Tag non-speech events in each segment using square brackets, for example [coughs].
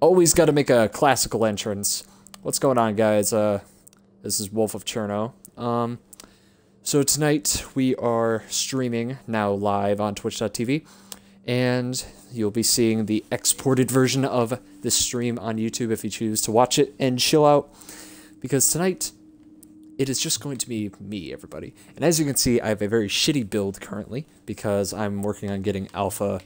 Always got to make a classical entrance. What's going on, guys? Uh, this is Wolf of Cherno. Um, so tonight we are streaming now live on Twitch.tv, and you'll be seeing the exported version of this stream on YouTube if you choose to watch it and chill out. Because tonight it is just going to be me, everybody. And as you can see, I have a very shitty build currently because I'm working on getting alpha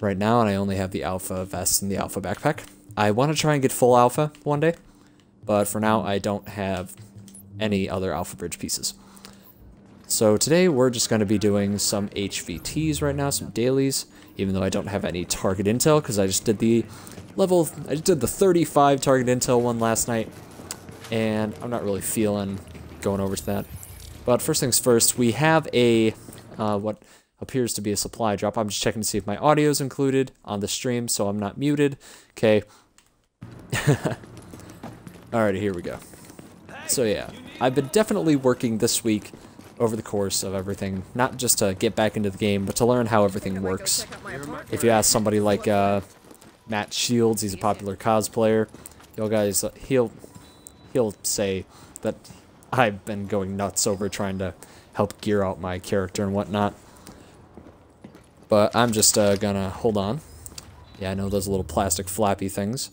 right now, and I only have the alpha vest and the alpha backpack. I want to try and get full alpha one day, but for now I don't have any other alpha bridge pieces. So today we're just going to be doing some HVTs right now, some dailies, even though I don't have any target intel because I just did the level, I just did the 35 target intel one last night, and I'm not really feeling going over to that. But first things first, we have a, uh, what appears to be a supply drop. I'm just checking to see if my audio is included on the stream, so I'm not muted. Okay, [laughs] Alrighty, here we go. So yeah, I've been definitely working this week over the course of everything, not just to get back into the game, but to learn how everything works. If you ask somebody like uh, Matt Shields, he's a popular cosplayer, you guys, uh, he'll he'll say that I've been going nuts over trying to help gear out my character and whatnot. But I'm just uh, gonna hold on. Yeah, I know those little plastic flappy things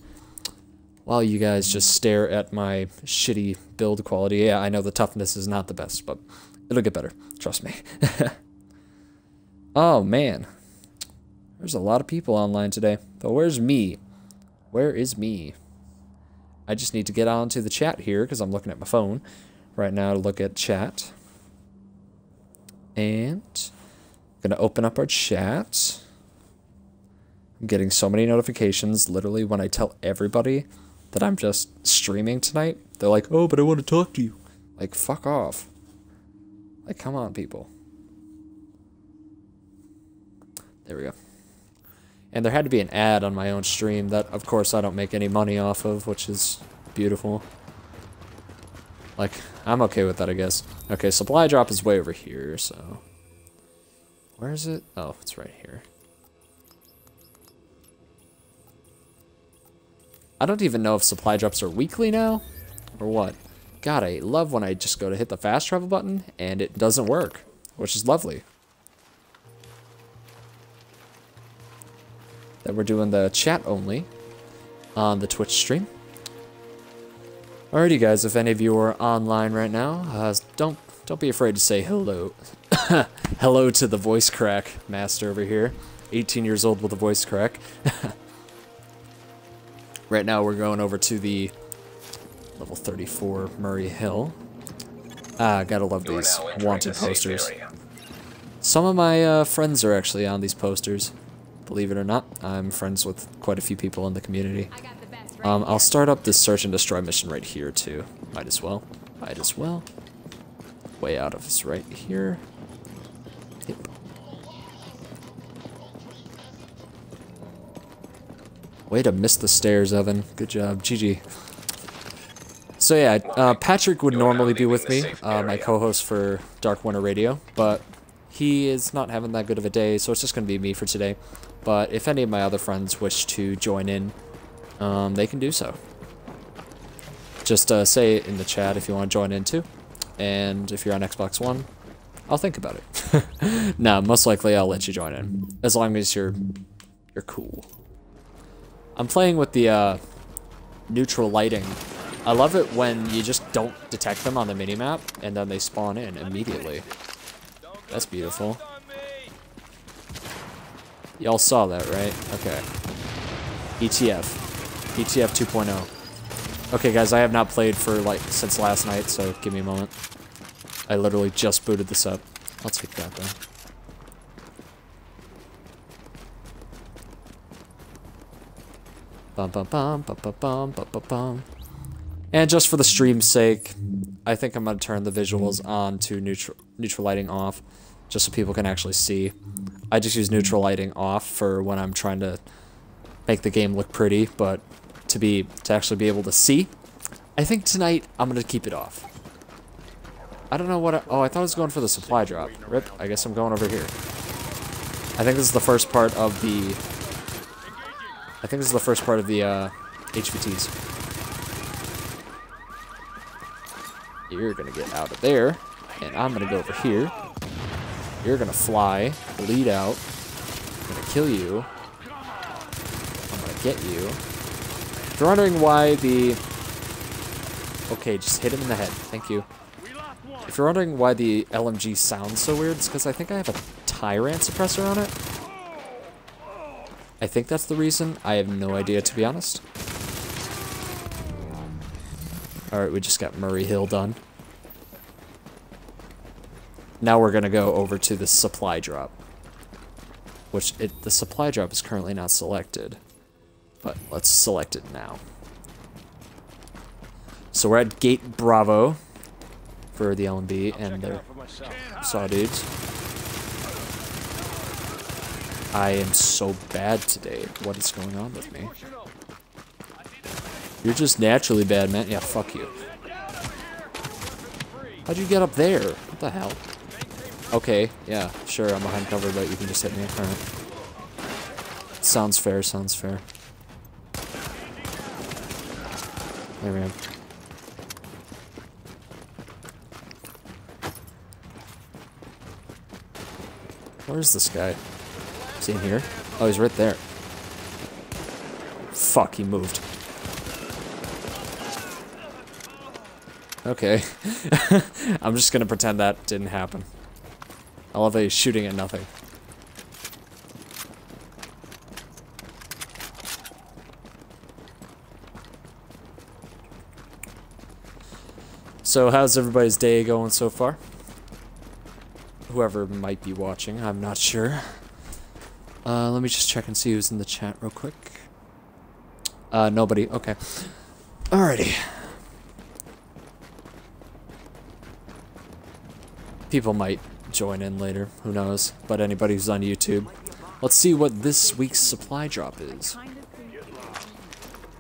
while you guys just stare at my shitty build quality. Yeah, I know the toughness is not the best, but it'll get better. Trust me. [laughs] oh, man. There's a lot of people online today. But where's me? Where is me? I just need to get onto the chat here because I'm looking at my phone right now to look at chat. And I'm going to open up our chat. I'm getting so many notifications literally when I tell everybody that I'm just streaming tonight, they're like, oh, but I want to talk to you. Like, fuck off. Like, come on, people. There we go. And there had to be an ad on my own stream that, of course, I don't make any money off of, which is beautiful. Like, I'm okay with that, I guess. Okay, supply drop is way over here, so... Where is it? Oh, it's right here. I don't even know if supply drops are weekly now, or what. God, I love when I just go to hit the fast travel button, and it doesn't work, which is lovely. That we're doing the chat only on the Twitch stream. Alrighty guys, if any of you are online right now, uh, don't don't be afraid to say hello. [coughs] hello to the voice crack master over here. 18 years old with a voice crack. [laughs] Right now we're going over to the level 34 Murray Hill. Ah, gotta love these wanted posters. Some of my uh, friends are actually on these posters. Believe it or not, I'm friends with quite a few people in the community. Um, I'll start up this search and destroy mission right here too. Might as well. Might as well. Way out of this right here. Yep. Way to miss the stairs, Evan. Good job. GG. So yeah, uh, Patrick would normally be with me, uh, my co-host for Dark Winter Radio, but he is not having that good of a day, so it's just going to be me for today. But if any of my other friends wish to join in, um, they can do so. Just uh, say it in the chat if you want to join in too. And if you're on Xbox One, I'll think about it. [laughs] nah, most likely I'll let you join in. As long as you're you're cool. I'm playing with the uh, neutral lighting. I love it when you just don't detect them on the minimap, and then they spawn in immediately. That's beautiful. Y'all saw that, right? Okay. ETF. ETF 2.0. Okay, guys, I have not played for, like, since last night, so give me a moment. I literally just booted this up. I'll take that, though. Bum, bum, bum, bum, bum, bum, bum, bum, bum. And just for the stream's sake, I think I'm going to turn the visuals on to neutral, neutral lighting off, just so people can actually see. I just use neutral lighting off for when I'm trying to make the game look pretty, but to be to actually be able to see, I think tonight I'm going to keep it off. I don't know what I, oh, I thought I was going for the supply drop. Rip, I guess I'm going over here. I think this is the first part of the... I think this is the first part of the, uh, HVTs. You're gonna get out of there, and I'm gonna go over here. You're gonna fly, bleed out. I'm gonna kill you. I'm gonna get you. If you're wondering why the... Okay, just hit him in the head. Thank you. If you're wondering why the LMG sounds so weird, it's because I think I have a Tyrant suppressor on it. I think that's the reason. I have no idea, to be honest. Alright, we just got Murray Hill done. Now we're going to go over to the supply drop. Which, it, the supply drop is currently not selected. But let's select it now. So we're at Gate Bravo for the LMB and their saw dudes. I am so bad today. What is going on with me? You're just naturally bad, man. Yeah, fuck you. How'd you get up there? What the hell? Okay, yeah, sure, I'm behind cover, but you can just hit me. Alright. Sounds fair, sounds fair. There we go. Where's this guy? Is he in here? Oh, he's right there. Fuck, he moved. Okay. [laughs] I'm just gonna pretend that didn't happen. I love that he's shooting at nothing. So how's everybody's day going so far? Whoever might be watching, I'm not sure. Uh, let me just check and see who's in the chat real quick. Uh, nobody. Okay. Alrighty. People might join in later. Who knows? But anybody who's on YouTube. Let's see what this week's supply drop is.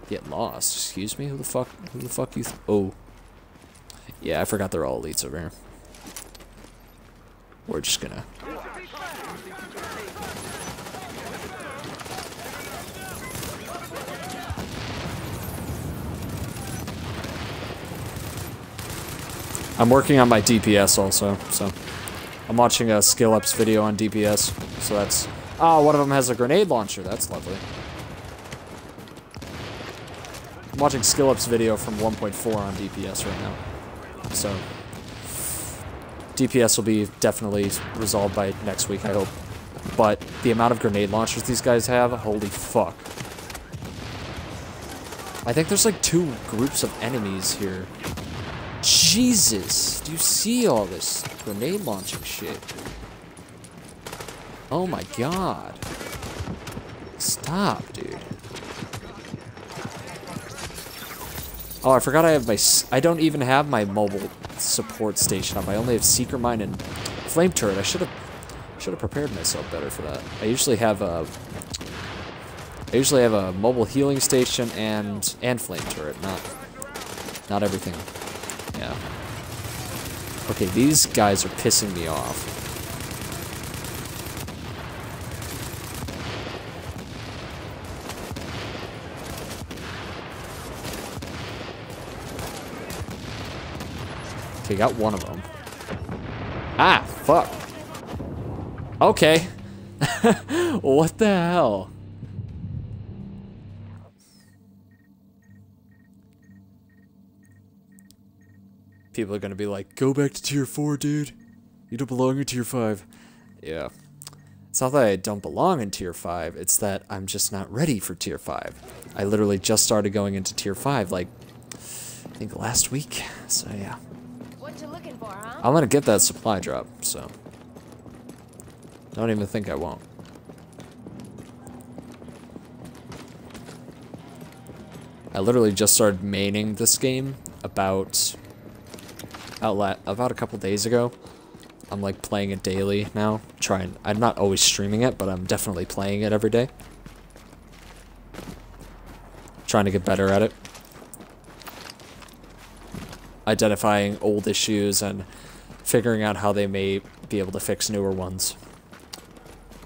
Get lost. Excuse me? Who the fuck? Who the fuck you? oh. Yeah, I forgot they're all elites over here. We're just gonna... I'm working on my DPS also, so... I'm watching a Skill Up's video on DPS, so that's... Oh, one of them has a grenade launcher, that's lovely. I'm watching Skill Up's video from 1.4 on DPS right now, so... DPS will be definitely resolved by next week, I hope. But the amount of grenade launchers these guys have, holy fuck. I think there's like two groups of enemies here. Jesus, do you see all this grenade launching shit? Oh my god. Stop, dude. Oh, I forgot I have my... I don't even have my mobile support station up. I only have Seeker Mine and Flame Turret. I should have should have prepared myself better for that. I usually have a I usually have a mobile healing station and and flame turret, not not everything. Yeah. Okay, these guys are pissing me off. Okay, got one of them. Ah, fuck. Okay. [laughs] what the hell? People are gonna be like, go back to tier 4, dude. You don't belong in tier 5. Yeah. It's not that I don't belong in tier 5, it's that I'm just not ready for tier 5. I literally just started going into tier 5, like, I think last week. So, yeah. I'm gonna get that supply drop, so. Don't even think I won't. I literally just started maining this game about outlet about a couple days ago. I'm like playing it daily now. Trying I'm not always streaming it, but I'm definitely playing it every day. Trying to get better at it. Identifying old issues and figuring out how they may be able to fix newer ones.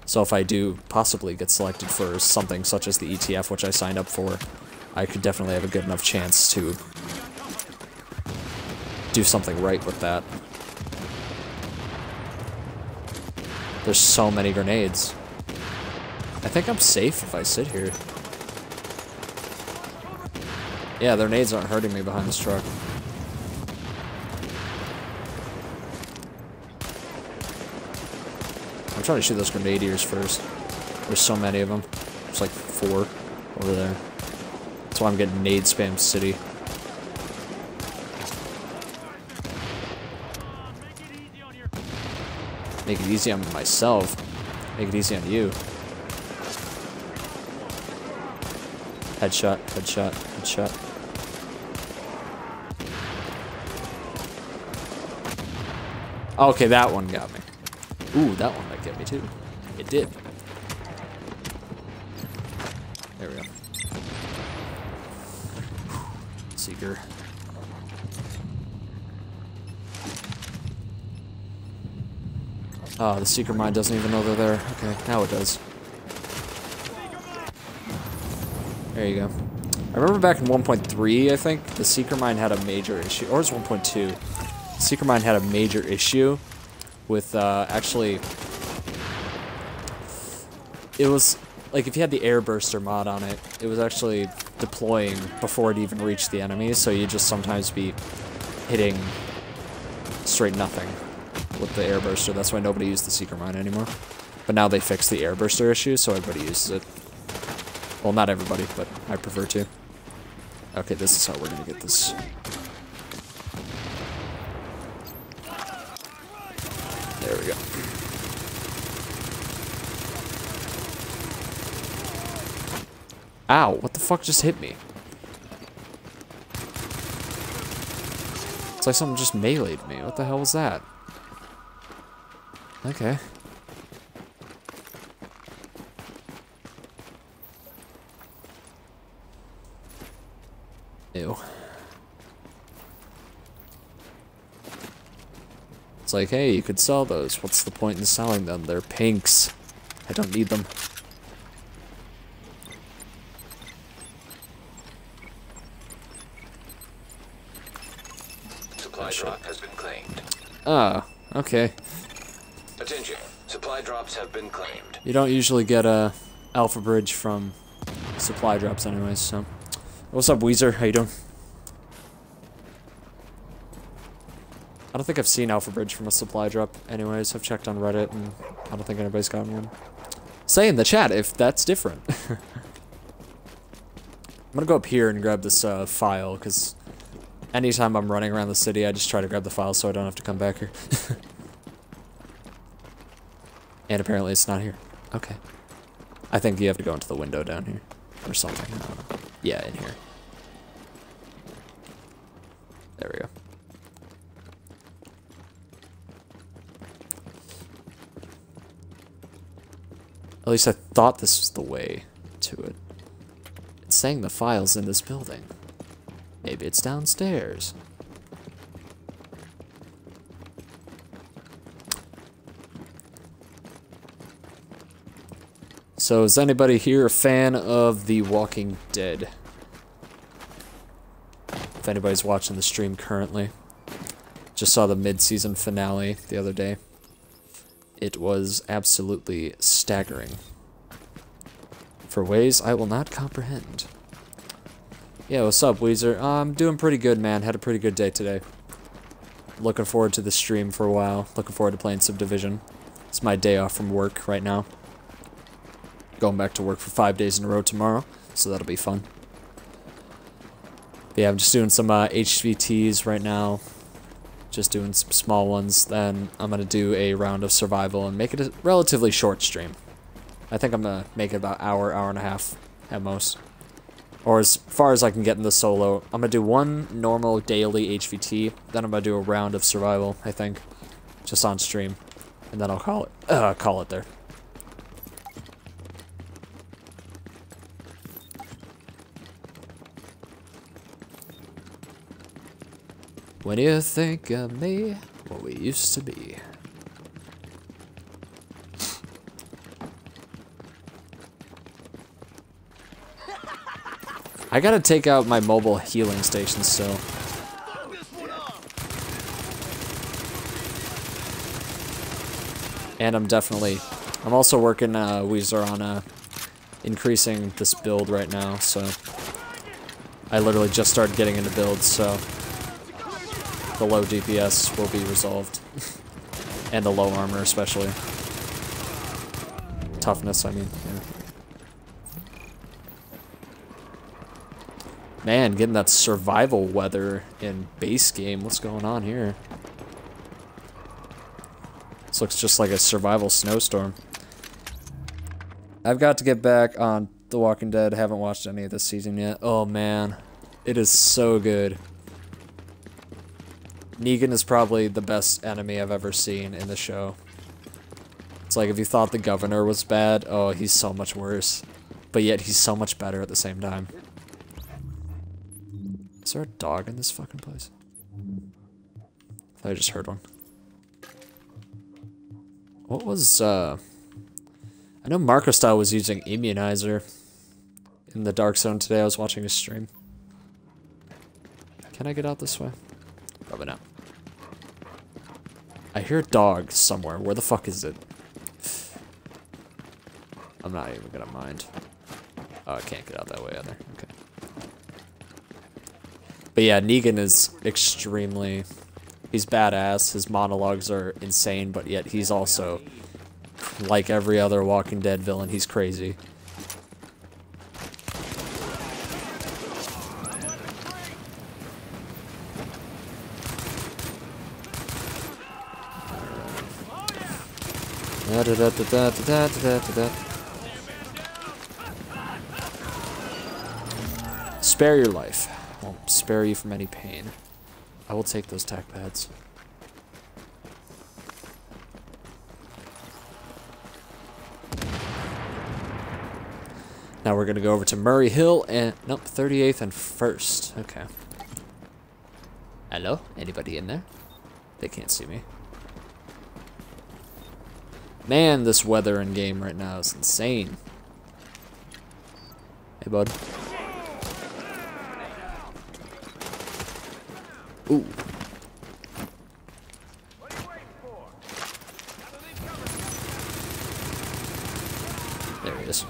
So if I do possibly get selected for something such as the ETF, which I signed up for, I could definitely have a good enough chance to do something right with that. There's so many grenades. I think I'm safe if I sit here. Yeah, their nades aren't hurting me behind this truck. I'm trying to shoot those grenadiers first. There's so many of them. There's like four over there. That's why I'm getting nade spam city. Make it easy on myself. Make it easy on you. Headshot, headshot, headshot. Okay, that one got me. Ooh, that one might get me too. It did. There we go. Seeker. Oh, the Seeker mine doesn't even know they're there. Okay, now it does. There you go. I remember back in 1.3, I think, the Seeker mine had a major issue. Or it's 1.2. Seeker mine had a major issue with, uh, actually... It was, like, if you had the Airburster mod on it, it was actually deploying before it even reached the enemy, so you'd just sometimes be hitting straight nothing with the airburster. That's why nobody used the Seeker Mine anymore. But now they fixed the airburster issue, so everybody uses it. Well, not everybody, but I prefer to. Okay, this is how we're gonna get this. There we go. Ow, what the fuck just hit me? It's like something just meleeed me. What the hell was that? Okay. Ew. It's like, hey, you could sell those. What's the point in selling them? They're pinks. I don't need them. Supply drop has been claimed. Ah, okay. Drops have been claimed. You don't usually get a alpha bridge from supply drops anyways, so. What's up, Weezer? How you doing? I don't think I've seen alpha bridge from a supply drop anyways. I've checked on Reddit and I don't think anybody's gotten one. Say in the chat if that's different. [laughs] I'm gonna go up here and grab this uh, file, because anytime I'm running around the city, I just try to grab the file so I don't have to come back here. [laughs] And apparently it's not here. Okay. I think you have to go into the window down here. Or something. Yeah, in here. There we go. At least I thought this was the way to it. It's saying the file's in this building. Maybe it's downstairs. So is anybody here a fan of The Walking Dead? If anybody's watching the stream currently. Just saw the mid-season finale the other day. It was absolutely staggering. For ways I will not comprehend. Yeah, what's up, Weezer? Uh, I'm doing pretty good, man. Had a pretty good day today. Looking forward to the stream for a while. Looking forward to playing Subdivision. It's my day off from work right now. Going back to work for five days in a row tomorrow, so that'll be fun. But yeah, I'm just doing some uh, HVTs right now. Just doing some small ones. Then I'm going to do a round of survival and make it a relatively short stream. I think I'm going to make it about hour, hour and a half at most. Or as far as I can get in the solo. I'm going to do one normal daily HVT. Then I'm going to do a round of survival, I think. Just on stream. And then I'll call it, uh, call it there. When you think of me, what we used to be. I gotta take out my mobile healing station still. And I'm definitely, I'm also working uh, Weezer on uh, increasing this build right now, so I literally just started getting into builds, so the low DPS will be resolved. [laughs] and the low armor especially. Toughness, I mean, yeah. Man, getting that survival weather in base game. What's going on here? This looks just like a survival snowstorm. I've got to get back on The Walking Dead. Haven't watched any of this season yet. Oh man, it is so good. Negan is probably the best enemy I've ever seen in the show. It's like if you thought the governor was bad, oh, he's so much worse. But yet he's so much better at the same time. Is there a dog in this fucking place? I just heard one. What was, uh... I know Marco Stylez was using Immunizer in the Dark Zone today. I was watching his stream. Can I get out this way? Probably not. I hear a dog somewhere. Where the fuck is it? I'm not even gonna mind. Oh, I can't get out that way either. Okay. But yeah, Negan is extremely... He's badass. His monologues are insane, but yet he's also, like every other Walking Dead villain, he's crazy. Da da da da da da da da da. Spare your life I won't spare you from any pain. I will take those tack pads. Now we're going to go over to Murray Hill and, nope, 38th and 1st. Okay. Hello? Anybody in there? They can't see me. Man, this weather in game right now is insane. Hey, bud. Ooh. There he is.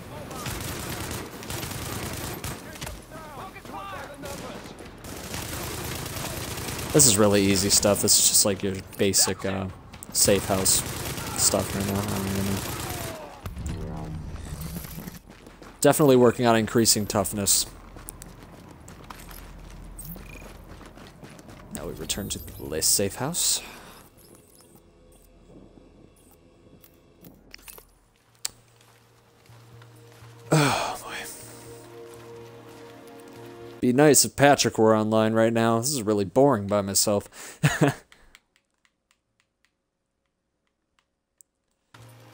This is really easy stuff. This is just like your basic uh, safe house stuff right now. Definitely working on increasing toughness. Now we return to the less safe house. [sighs] Oh boy. Be nice if Patrick were online right now. This is really boring by myself.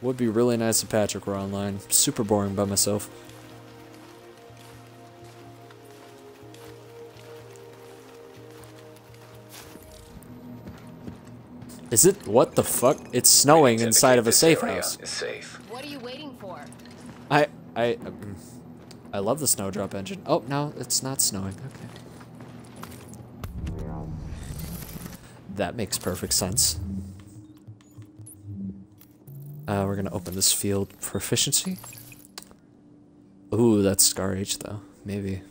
Would be really nice if Patrick were online. Super boring by myself. Is it? What the fuck? It's snowing inside of a safe house. safe. What are you waiting for? I I um, I love the snowdrop engine. Oh no, it's not snowing. Okay. That makes perfect sense. Uh, we're gonna open this field proficiency. Ooh, that's Scar H though. Maybe.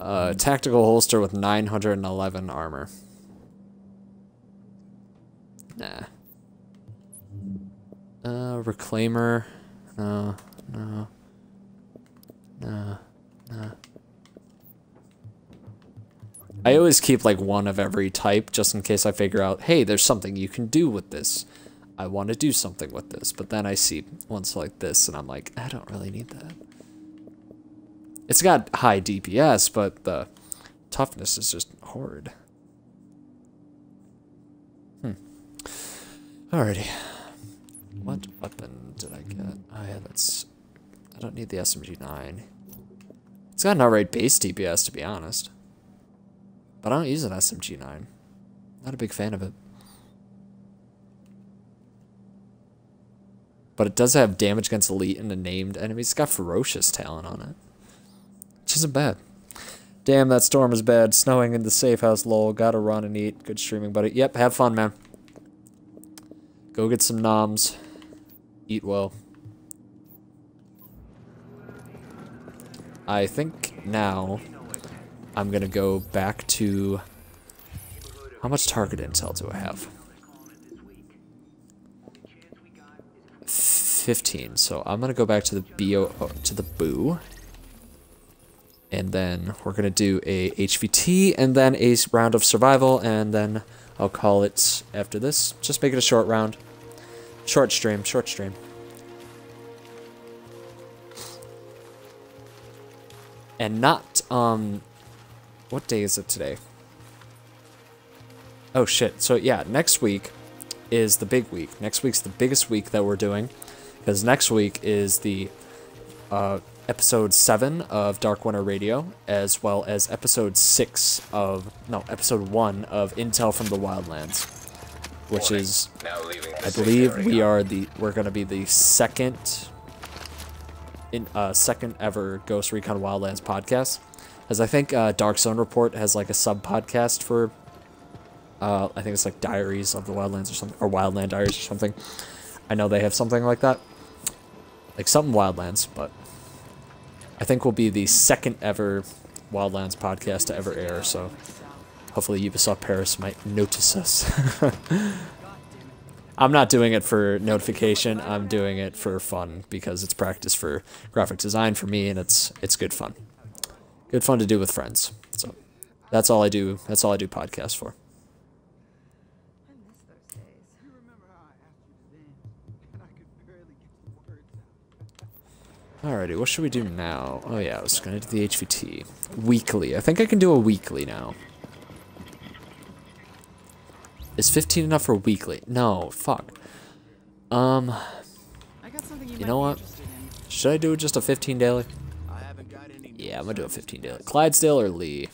Uh, tactical holster with 911 armor. Nah. Uh, reclaimer. No, no. No, no. I always keep like one of every type just in case I figure out, hey, there's something you can do with this. I want to do something with this. But then I see ones like this and I'm like, I don't really need that. It's got high DPS, but the toughness is just horrid. Hmm. Alrighty. What weapon did I get? Oh yeah, that's... I don't need the SMG-9. It's got an alright base DPS, to be honest. But I don't use an SMG-9. Not a big fan of it. But it does have damage against elite and the named enemies. It's got ferocious talent on it. Which isn't bad. Damn, that storm is bad. Snowing in the safe house, lol. Gotta run and eat. Good streaming, buddy. Yep, have fun, man. Go get some noms. Eat well. I think now I'm gonna go back to... How much target intel do I have? 15. So I'm gonna go back to the BO to the boo. And then we're gonna do a HVT and then a round of survival and then I'll call it after this. Just make it a short round. Short stream, short stream. And not um what day is it today? Oh shit. So yeah, next week is the big week. Next week's the biggest week that we're doing because next week is the uh, episode 7 of Dark Winter Radio, as well as episode 6 of, no, episode 1 of Intel from the Wildlands, which Warning. is, Now leaving I believe we are the, we're going to be the second, in, uh, second ever Ghost Recon Wildlands podcast, as I think uh, Dark Zone Report has like a sub podcast for, uh, I think it's like Diaries of the Wildlands or something, or Wildland Diaries or something. I know they have something like that like something Wildlands, but I think we'll be the second ever Wildlands podcast to ever air, so hopefully Ubisoft Paris might notice us. [laughs] I'm not doing it for notification, I'm doing it for fun because it's practice for graphic design for me and it's it's good fun. Good fun to do with friends. So that's all I do. That's all I do podcasts for. I miss those days. You remember how I asked you to dance, and I could barely get the words out. Alrighty, what should we do now? Oh yeah, I was gonna do the HVT. Weekly. I think I can do a weekly now. Is 15 enough for weekly? No, fuck. Um, I got something you, You know what? should I do just a 15 daily? Yeah, I'm gonna do a 15 daily. Clydesdale or Lee?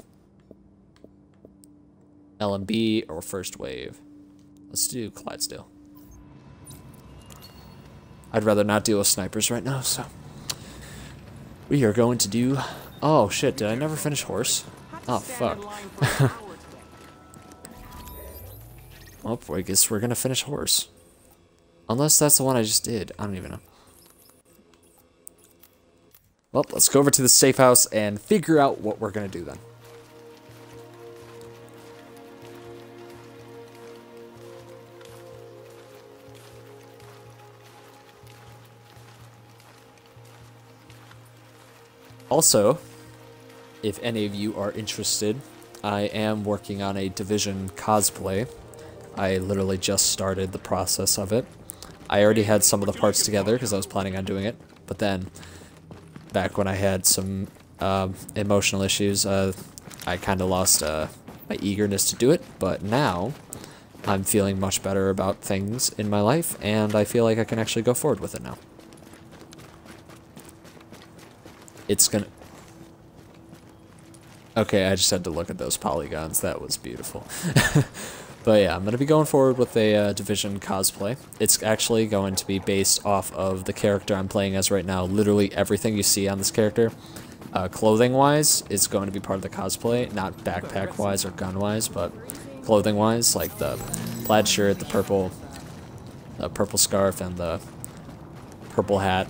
LMB or First Wave? Let's do Clydesdale. I'd rather not deal with snipers right now, so. We are going to do. Oh shit, did I never finish horse? Oh fuck. [laughs] Well, I guess we're gonna finish horse. Unless that's the one I just did. I don't even know. Well, let's go over to the safe house and figure out what we're gonna do then. Also, if any of you are interested, I am working on a Division cosplay. I literally just started the process of it. I already had some of the parts together because I was planning on doing it, but then back when I had some um, emotional issues, uh, I kind of lost uh, my eagerness to do it. But now I'm feeling much better about things in my life, and I feel like I can actually go forward with it now. It's gonna. Okay, I just had to look at those polygons. That was beautiful. [laughs] but yeah, I'm going to be going forward with a uh, Division cosplay. It's actually going to be based off of the character I'm playing as right now. Literally everything you see on this character, uh, clothing-wise, is going to be part of the cosplay. Not backpack-wise or gun-wise, but clothing-wise, like the plaid shirt, the purple, the purple scarf, and the purple hat.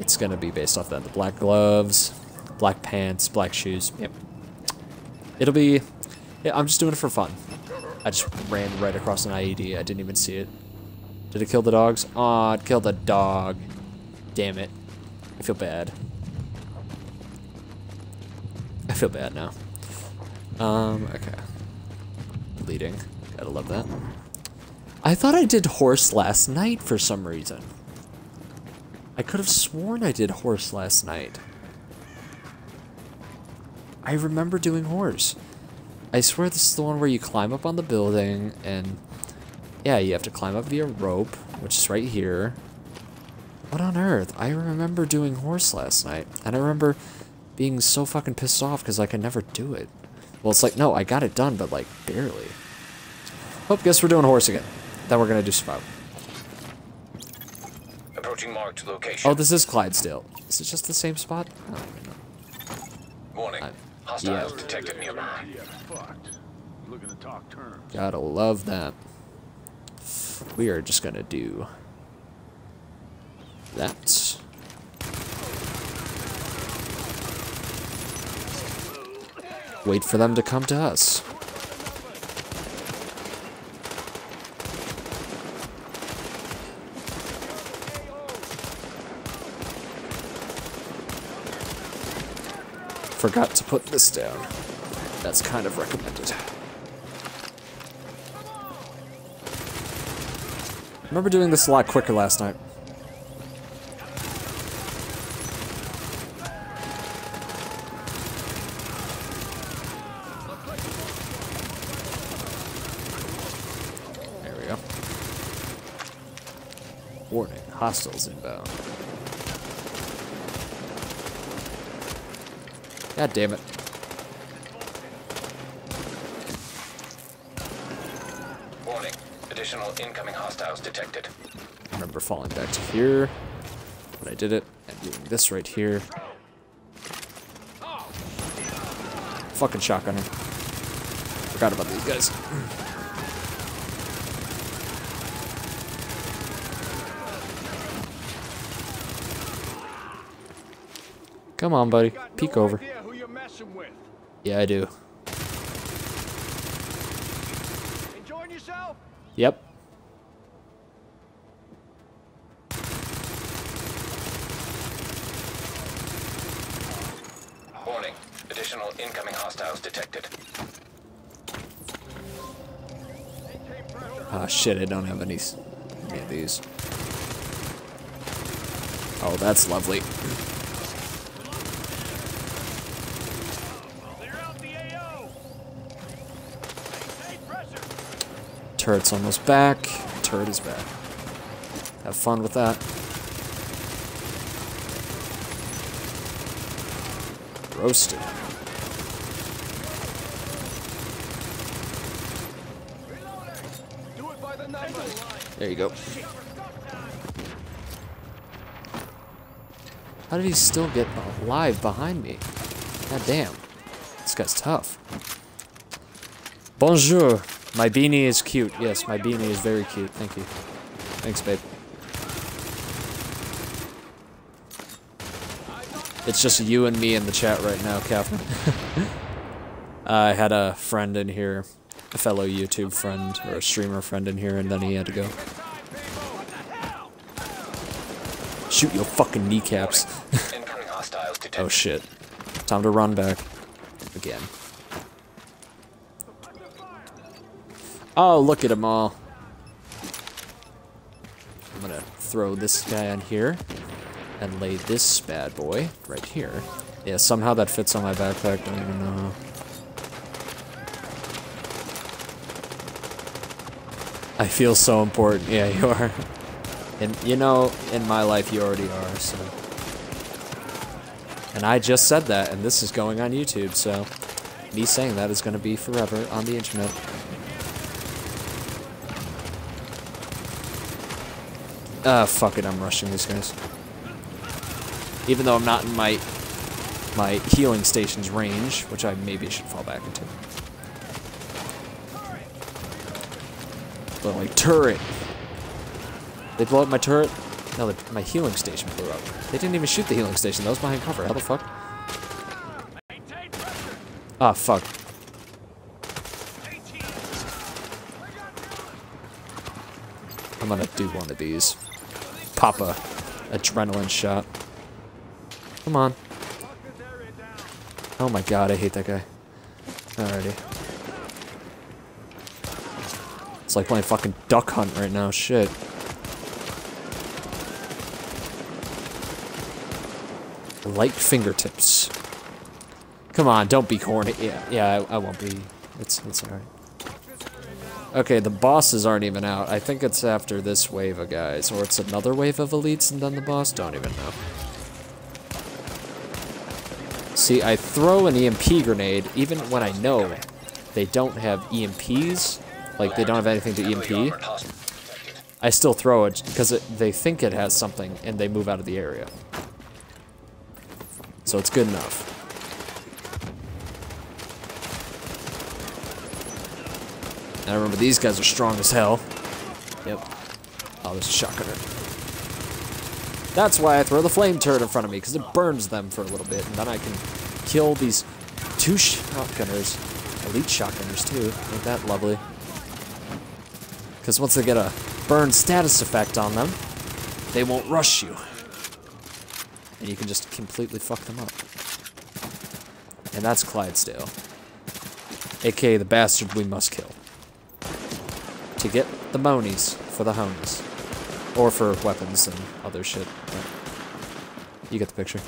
It's going to be based off that. The black gloves, black pants, black shoes. Yep. It'll be. Yeah, I'm just doing it for fun. I just ran right across an IED. I didn't even see it. Did it kill the dogs? Aw, it killed the dog. Damn it. I feel bad. I feel bad now. Um, okay. Bleeding. Gotta love that. I thought I did horse last night for some reason. I could have sworn I did horse last night. I remember doing horse. I swear this is the one where you climb up on the building and yeah, you have to climb up via rope, which is right here. What on earth? I remember doing horse last night, and I remember being so fucking pissed off because I could never do it. Well, it's like, no, I got it done, but like, barely. Oh, guess we're doing horse again. Then we're gonna do survival. Approaching marked location. Oh, this is Clydesdale. Is it just the same spot? Warning. I- Hostiles yeah. detected nearby. Looking to talk terms. Gotta love that. We are just gonna do that. Wait for them to come to us. Forgot to put this down. That's kind of recommended. remember doing this a lot quicker last night. There we go. Warning, hostiles inbound. God damn it. Warning. Additional incoming hostiles detected. I remember falling back to here when I did it, and doing this right here. Fucking shotgunner. Forgot about these guys. Come on, buddy. Peek over. idea who you're messing with. Yeah, I do. Enjoying yourself? Yep. Warning. Additional incoming hostiles detected. Ah, shit, I don't have any, any of these. Oh, that's lovely. Turret's almost back. Turret is back. Have fun with that. Roasted. There you go. How did he still get alive behind me? God damn. This guy's tough. Bonjour. My beanie is cute. Yes, my beanie is very cute. Thank you. Thanks, babe. It's just you and me in the chat right now, Catherine. [laughs] I had a friend in here, a fellow YouTube friend or a streamer friend in here, and then he had to go. Shoot your fucking kneecaps. [laughs] Incoming hostiles detected. oh shit. Time to run back. Again. Oh, look at them all. I'm gonna throw this guy on here and lay this bad boy right here. Yeah, somehow that fits on my backpack. I don't even know. I feel so important. Yeah, you are. And you know, in my life, you already are. So. And I just said that, and this is going on YouTube. So, me saying that is going to be forever on the internet. Ah, fuck it. I'm rushing these guys. Even though I'm not in my my healing station's range, which I maybe should fall back into. But like turret. They blow up my turret. No, the, my healing station blew up. They didn't even shoot the healing station. That was behind cover. How the fuck? Ah, fuck. I'm gonna do one of these. Pop a adrenaline shot. Come on. Oh my god, I hate that guy. Alrighty. It's like playing fucking duck hunt right now. Shit. Light fingertips. Come on, don't be corny. Yeah, yeah, I, I won't be. It's it's alright. Okay, the bosses aren't even out. I think it's after this wave of guys, or it's another wave of elites and then the boss. Don't even know. See, I throw an EMP grenade even when I know they don't have EMPs, like they don't have anything to EMP. I still throw it because they think it has something and they move out of the area. So it's good enough. I remember these guys are strong as hell. Yep. Oh, there's a shotgunner. That's why I throw the flame turret in front of me, because it burns them for a little bit, and then I can kill these two shotgunners. Elite shotgunners, too. Ain't that lovely? Because once they get a burn status effect on them, they won't rush you. And you can just completely fuck them up. And that's Clydesdale. AKA the bastard we must kill. To get the monies for the homies. Or for weapons and other shit. But you get the picture.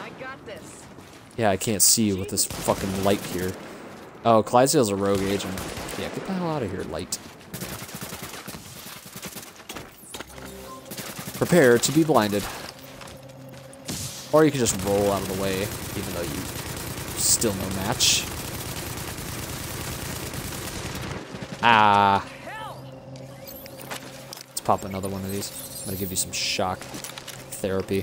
I got this. Yeah, I can't see you with this fucking light here. Oh, Clydesdale's a rogue agent. Yeah, get the hell out of here, light. Prepare to be blinded. Or you can just roll out of the way, even though you still no match. Ah. Pop another one of these. I'm gonna give you some shock therapy.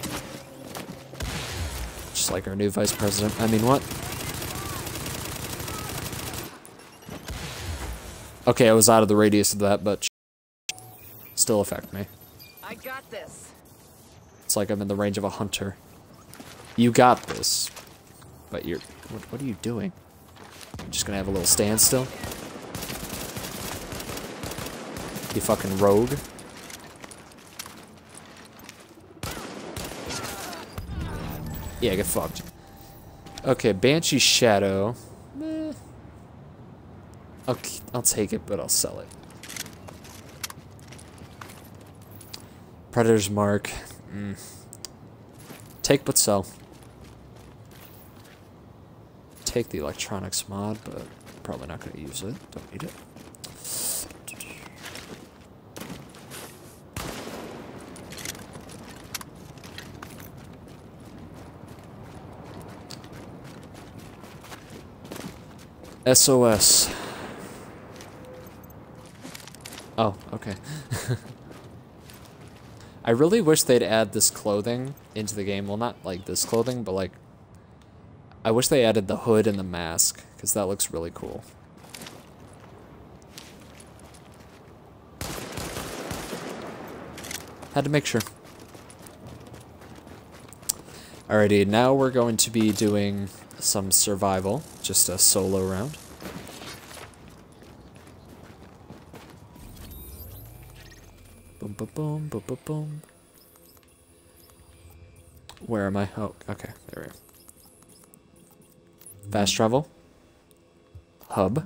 Just like our new vice president. I mean, what? Okay, I was out of the radius of that, but still affect me. I got this. It's like I'm in the range of a hunter. You got this. But you're... What, what are you doing? You're just gonna have a little standstill? You fucking rogue? Yeah, get fucked. Okay, Banshee Shadow. Meh. I'll, I'll take it, but I'll sell it. Predator's Mark. Mm. Take but sell. Take the electronics mod, but probably not going to use it. Don't need it. SOS. Oh, okay. [laughs] I really wish they'd add this clothing into the game. Well, not like this clothing, but like... I wish they added the hood and the mask, because that looks really cool. Had to make sure. Alrighty, now we're going to be doing some survival, just a solo round. Boom, boom, boom, boom, boom, boom. Where am I? Oh, okay, there we are. Fast travel. Hub.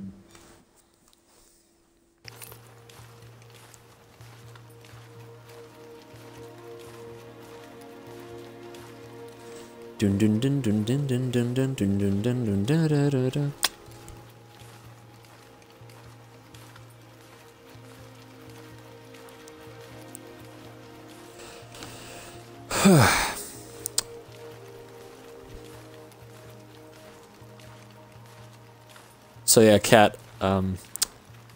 Dun dun dun dun dun dun dun dun dun dun dun dun da da da. So yeah, cat. Um,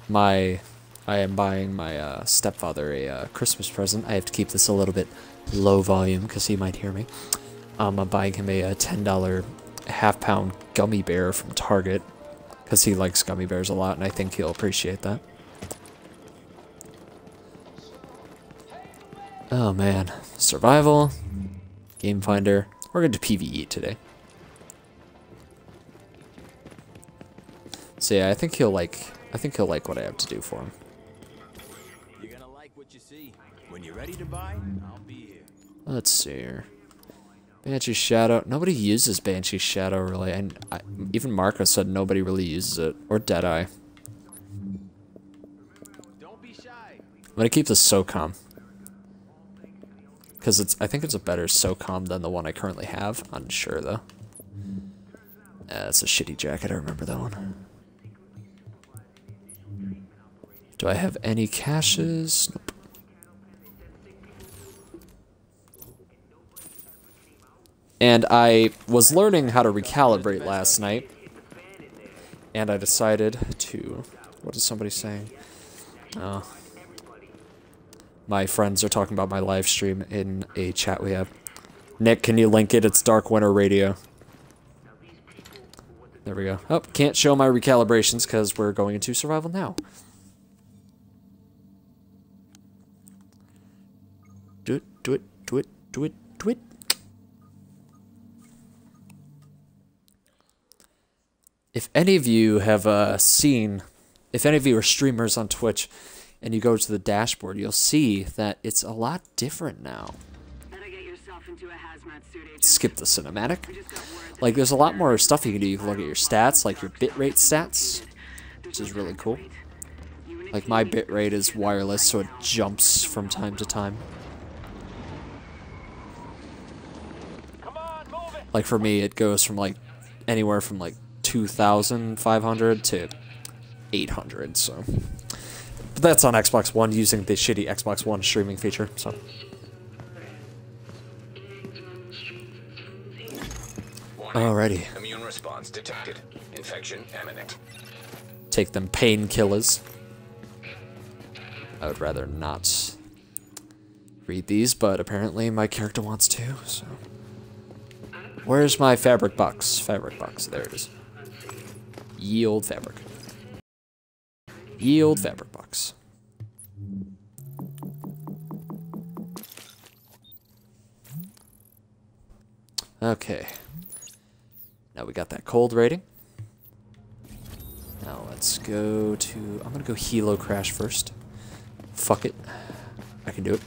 my, I am buying my uh, stepfather a uh, Christmas present. I have to keep this a little bit low volume because he might hear me. Um, I'm buying him a, ten dollar half pound gummy bear from Target because he likes gummy bears a lot, and I think he'll appreciate that. Oh man, survival, game finder. We're going to PVE today. So yeah, I think he'll like. I think he'll like what I have to do for him. You're gonna like what you see. When you're ready to buy, I'll be here. Let's see here. Banshee Shadow. Nobody uses Banshee Shadow really, and I, even Marco said nobody really uses it or Deadeye. Don't be shy. I'm gonna keep the SOCOM because it's. I think it's a better SOCOM than the one I currently have. Unsure though. Uh, it's a shitty jacket. I remember that one. Do I have any caches? Nope. And I was learning how to recalibrate last night. And I decided to. What is somebody saying? Oh. My friends are talking about my live stream in a chat we have. Nick, can you link it? It's Dark Winter Radio. There we go. Oh, can't show my recalibrations because we're going into survival now. Do it, do it, do it, do it, do it. If any of you have uh, seen, if any of you are streamers on Twitch and you go to the dashboard, you'll see that it's a lot different now. Better get yourself into a hazmat suit, agent. Skip the cinematic. We just got word Like, there's a lot more stuff you can do. You can look at your stats, like your bitrate stats, which is really cool. Like, my bitrate is wireless, so it jumps from time to time. Come on, move it. Like, for me, it goes from, like, anywhere from, like, 2,500 to 800, so. But that's on Xbox One using the shitty Xbox One streaming feature, so. Warning. Alrighty. Immune response detected. Infection imminent. Take them painkillers. I would rather not read these, but apparently my character wants to, so. Where's my fabric box? Fabric box, there it is. Yield fabric. Yield fabric box. Okay. Now we got that cold rating. Now let's go to... I'm gonna go Helo Crash first. Fuck it. I can do it.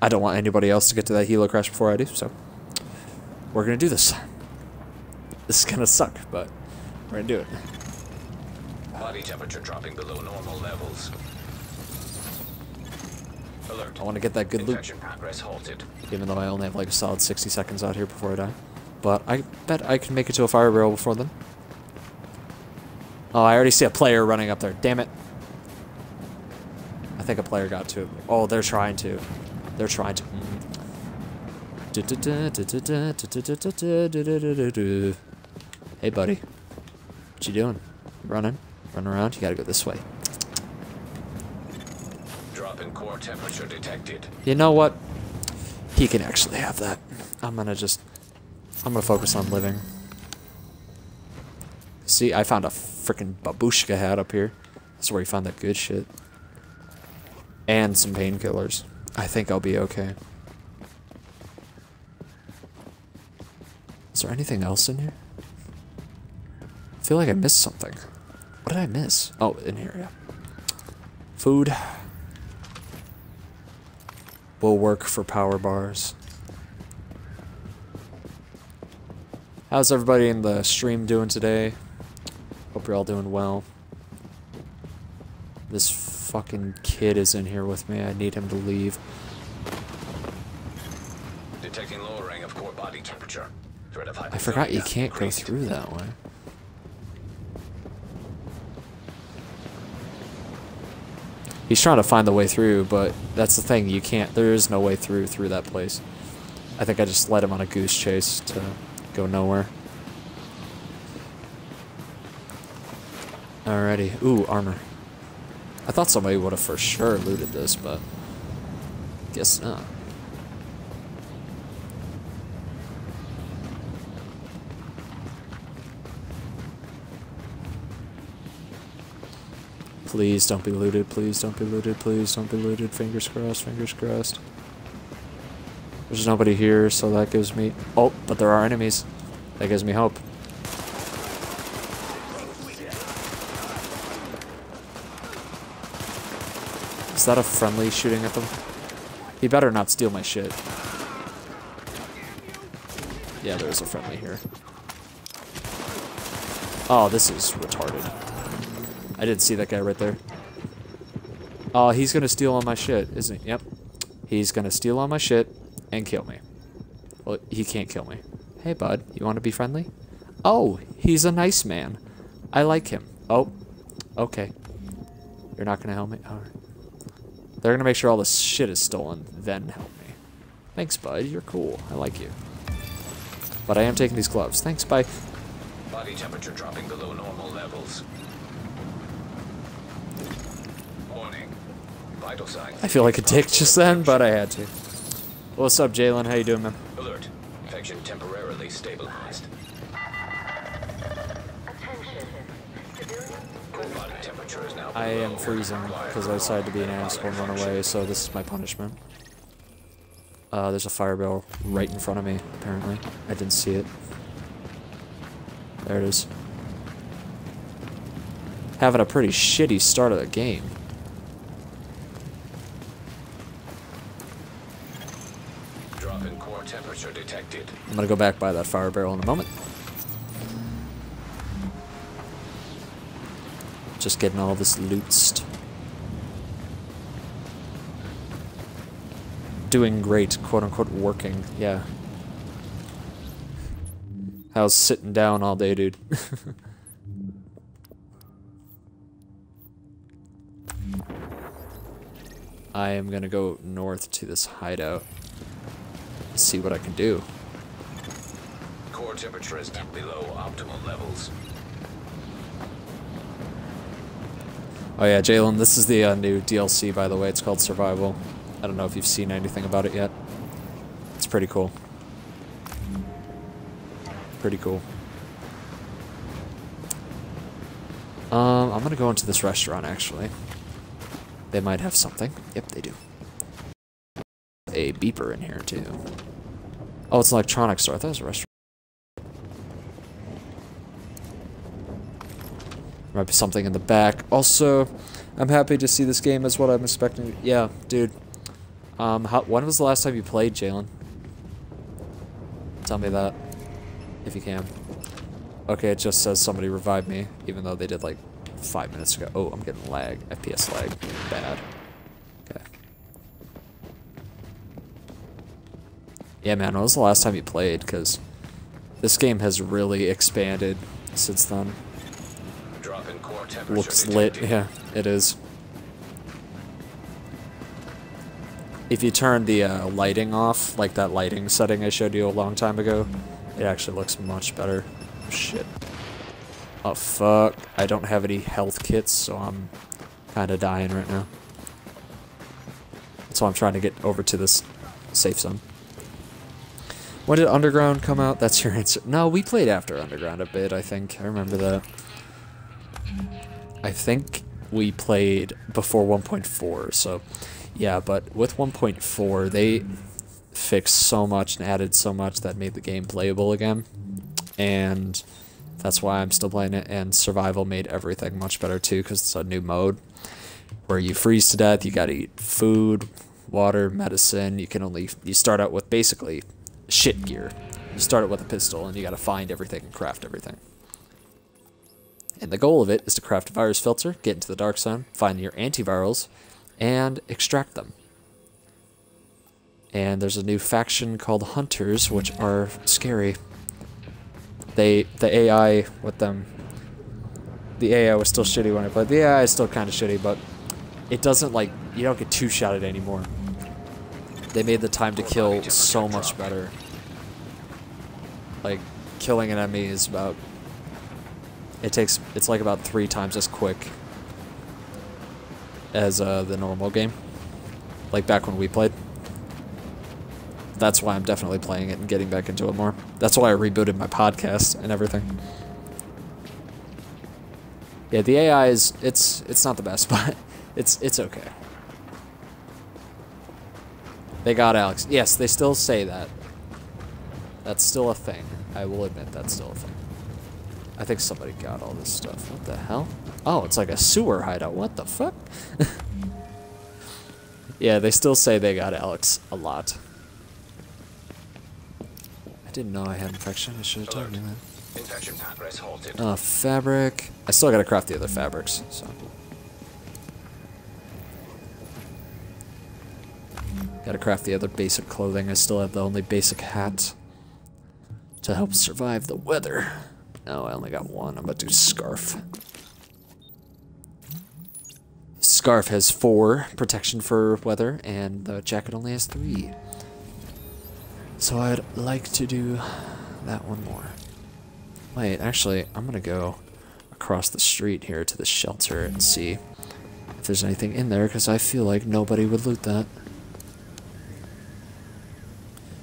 I don't want anybody else to get to that Helo Crash before I do, so... We're gonna do this. This is gonna suck, but we're gonna do it. Body temperature dropping below normal levels. Alert. I want to get that good loot, progress halted. even though I only have like a solid 60 seconds out here before I die. But I bet I can make it to a fire barrel before then. Oh, I already see a player running up there. Damn it. I think a player got to it. Oh, they're trying to. They're trying to. Hey, buddy. What you doing? Running? Running around? You gotta go this way. Drop in core temperature detected. You know what? He can actually have that. I'm gonna just... I'm gonna focus on living. See, I found a freaking babushka hat up here. That's where he found that good shit. And some painkillers. I think I'll be okay. Is there anything else in here? I feel like I missed something. What did I miss? Oh, in here, yeah. Food. Will work for power bars. How's everybody in the stream doing today? Hope you're all doing well. This fucking kid is in here with me. I need him to leave. Detecting lowering of core body temperature. Threat of I forgot you can't go through that way. He's trying to find the way through, but that's the thing. You can't. There is no way through through that place. I think I just led him on a goose chase to go nowhere. Alrighty. Ooh, armor. I thought somebody would have for sure looted this, but guess not. Please don't be looted. Please don't be looted. Please don't be looted. Fingers crossed. Fingers crossed. There's nobody here, so that gives me. Oh, but there are enemies. That gives me hope. Is that a friendly shooting at them? He better not steal my shit. Yeah, there's a friendly here. Oh, this is retarded. I didn't see that guy right there. Oh, he's gonna steal all my shit, isn't he? Yep. He's gonna steal all my shit and kill me. Well, he can't kill me. Hey, bud, you want to be friendly? Oh, he's a nice man. I like him. Oh, okay. You're not gonna help me? Alright. They're gonna make sure all this shit is stolen, then help me. Thanks, bud. You're cool. I like you. But I am taking these gloves. Thanks, bye. Body temperature dropping below normal levels. I feel like a dick just then, but I had to. What's up, Jalen? How you doing, man? Alert. Infection temporarily stabilized. Core body temperature now I am freezing because I decided to be an asshole and run away, so this is my punishment. Uh, there's a fire barrel right in front of me, apparently. I didn't see it. There it is. Having a pretty shitty start of the game. Drop in core temperature I'm gonna go back by that fire barrel in a moment. Just getting all this loot. Doing great, quote unquote, working, yeah. How's sitting down all day, dude? [laughs] I am gonna go north to this hideout. See what I can do. Temperature is below optimal levels. Oh yeah, Jalen, this is the uh, new DLC, by the way. It's called Survival. I don't know if you've seen anything about it yet. It's pretty cool. Pretty cool. Um, I'm gonna go into this restaurant, actually. They might have something. Yep, they do. A beeper in here, too. Oh, it's an electronics store. I thought it was a restaurant. Might be something in the back. Also, I'm happy to see this game as what I'm expecting. Yeah, dude. Um, how, when was the last time you played, Jalen? Tell me that, if you can. Okay, it just says somebody revived me, even though they did like five minutes ago. Oh, I'm getting lag. FPS lag. Bad. Okay. Yeah, man, when was the last time you played? Because this game has really expanded since then. Drop in core temperature Looks lit. Yeah, it is. If you turn the uh, lighting off, like that lighting setting I showed you a long time ago, it actually looks much better. Shit. Oh fuck. I don't have any health kits, so I'm kind of dying right now. That's why I'm trying to get over to this safe zone. When did Underground come out? That's your answer. No, we played after Underground a bit, I think. I remember that. I think we played before 1.4, so yeah, but with 1.4, they fixed so much and added so much that made the game playable again. And that's why I'm still playing it. And Survival made everything much better too, because it's a new mode where you freeze to death, you gotta eat food, water, medicine. You can only, you start out with basically shit gear. You start out with a pistol, and you gotta find everything and craft everything. And the goal of it is to craft a virus filter, get into the dark zone, find your antivirals, and extract them. And there's a new faction called Hunters, which are scary. They the AI with them the AI was still shitty when I played. The AI is still kind of shitty, but it doesn't like you don't get two shotted anymore. They made the time to kill so much better. Like killing an enemy is about it takes it's like about three times as quick as uh, the normal game. Like back when we played. That's why I'm definitely playing it and getting back into it more. That's why I rebooted my podcast and everything. Yeah, the AI is it's it's not the best, [laughs] but it's it's okay. They got Alex. Yes, they still say that. That's still a thing. I will admit that's still a thing. I think somebody got all this stuff. What the hell? Oh, it's like a sewer hideout. What the fuck? [laughs] yeah, they still say they got Alex a lot. I didn't know I had infection. I should have told you that. Infection progress halted. Uh, fabric. I still gotta craft the other fabrics, so. Gotta craft the other basic clothing. I still have the only basic hat to help survive the weather. No, I only got one. I'm about to do scarf. Scarf has four protection for weather, and the jacket only has three. So I'd like to do that one more. Wait, actually, I'm gonna go across the street here to the shelter and see if there's anything in there, because I feel like nobody would loot that.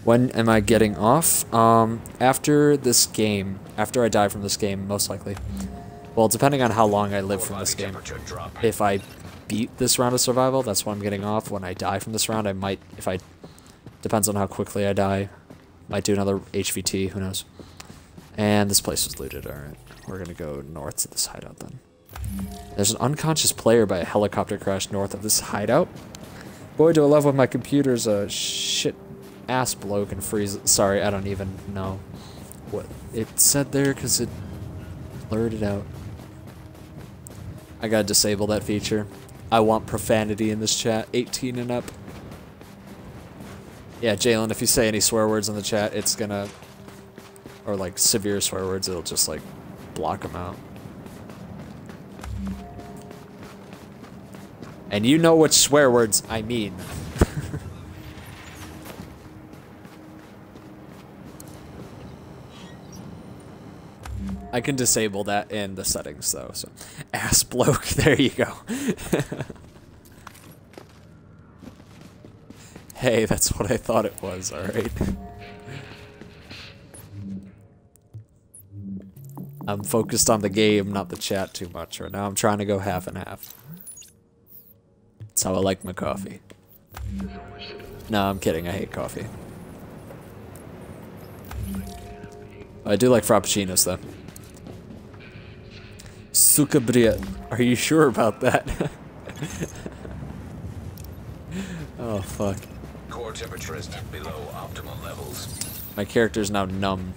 When am I getting off? Um, after this game. After I die from this game, most likely. Well, depending on how long I live from this game. If I beat this round of survival, that's when I'm getting off. When I die from this round, I might, if I, depends on how quickly I die, might do another HVT, who knows. And this place was looted, alright. We're gonna go north to this hideout then. There's an unconscious player by a helicopter crash north of this hideout. Boy, do I love when my computer's a shit ass bloke and freeze. Sorry, I don't even know what it said there because it blurred it out. I gotta disable that feature. I want profanity in this chat, 18 and up. Yeah, Jalen, if you say any swear words in the chat, it's gonna, or like severe swear words, it'll just like block them out. And you know which swear words I mean. I can disable that in the settings though, so ass bloke, [laughs] there you go. [laughs] hey, that's what I thought it was, alright. I'm focused on the game, not the chat too much right now. I'm trying to go half and half. That's how I like my coffee. No, I'm kidding. I hate coffee. I do like frappuccinos though. Sukabriet. Are you sure about that? [laughs] oh fuck. Core temperature is below optimal levels. My character's now numb.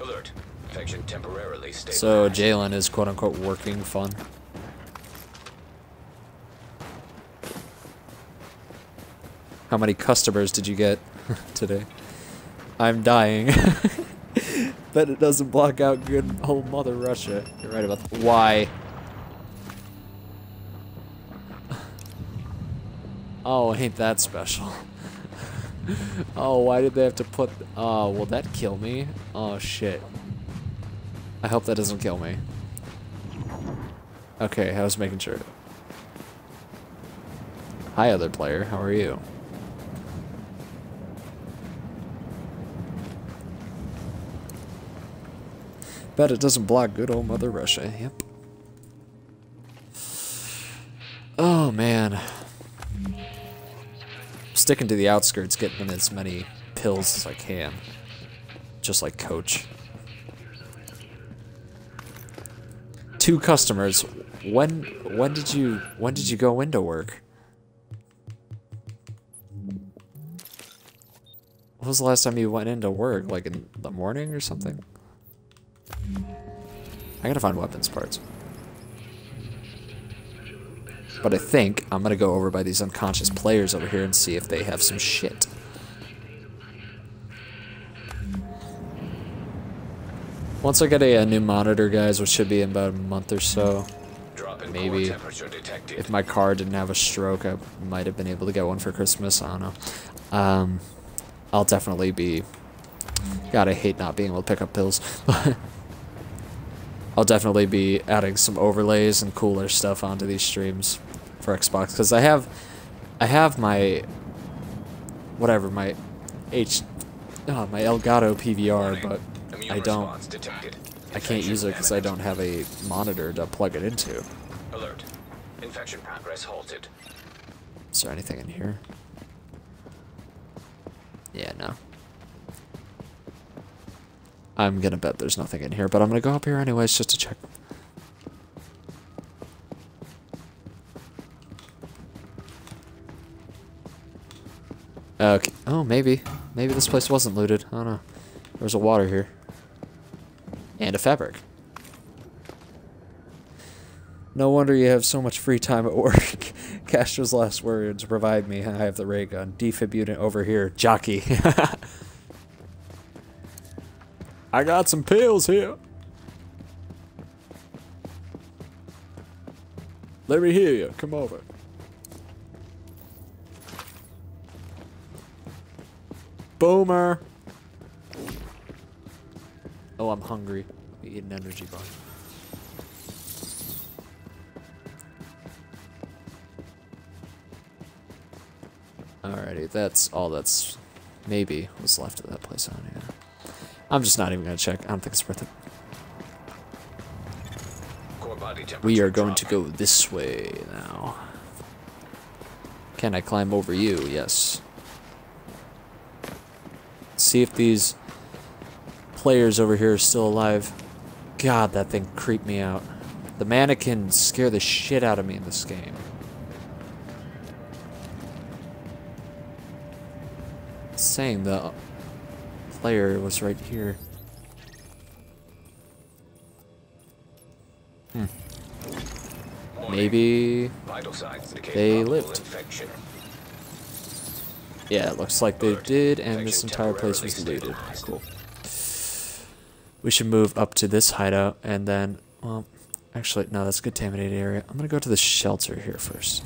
Alert. Infection temporarily stabilized. So Jalen is quote unquote working fun. How many customers did you get [laughs] today? I'm dying. [laughs] Bet it doesn't block out good old Mother Russia. You're right about that. Why? Oh, ain't that special. [laughs] oh, why did they have to put... Uh, oh, will that kill me? Oh, shit. I hope that doesn't kill me. Okay, I was making sure. Hi, other player. How are you? Bet it doesn't block good old Mother Russia. Yep. Oh, man. Sticking to the outskirts, getting as many pills as I can. Just like Coach. Two customers. When when did you when did you go into work? When was the last time you went into work? Like in the morning or something? I gotta find weapons parts. But I think I'm gonna go over by these unconscious players over here and see if they have some shit. Once I get a, a new monitor, guys, which should be in about a month or so, maybe core temperature detected. if my car didn't have a stroke, I might have been able to get one for Christmas. I don't know. Um, I'll definitely be. God, I hate not being able to pick up pills. [laughs] I'll definitely be adding some overlays and cooler stuff onto these streams for Xbox because I have, I have my, whatever my, H, oh, my Elgato PVR, but I don't. I can't use it because I don't have a monitor to plug it into. Alert. Infection progress halted. Is there anything in here? Yeah, no. I'm gonna bet there's nothing in here, but I'm gonna go up here anyways just to check. Okay. Oh, maybe. Maybe this place wasn't looted. I don't know. There's a water here. And a fabric. No wonder you have so much free time at work. [laughs] Castro's last words provide me. I have the ray gun. Defib unit over here. Jockey. [laughs] I got some pills here. Let me hear you. Come over. Boomer. Oh, I'm hungry. We eat an energy bar. Alrighty, that's all that's maybe was left of that place on here. I'm just not even gonna check. I don't think it's worth it. Core body We are going to go this way now. Can I climb over you? Yes. See if these players over here are still alive. God, that thing creeped me out. The mannequins scare the shit out of me in this game. Saying the player was right here. Warning. Maybe Vital signs indicate they lived. Yeah, it looks like they did, and this entire place was looted. Cool. We should move up to this hideout, and then, well, actually, no, that's a contaminated area. I'm gonna go to the shelter here first.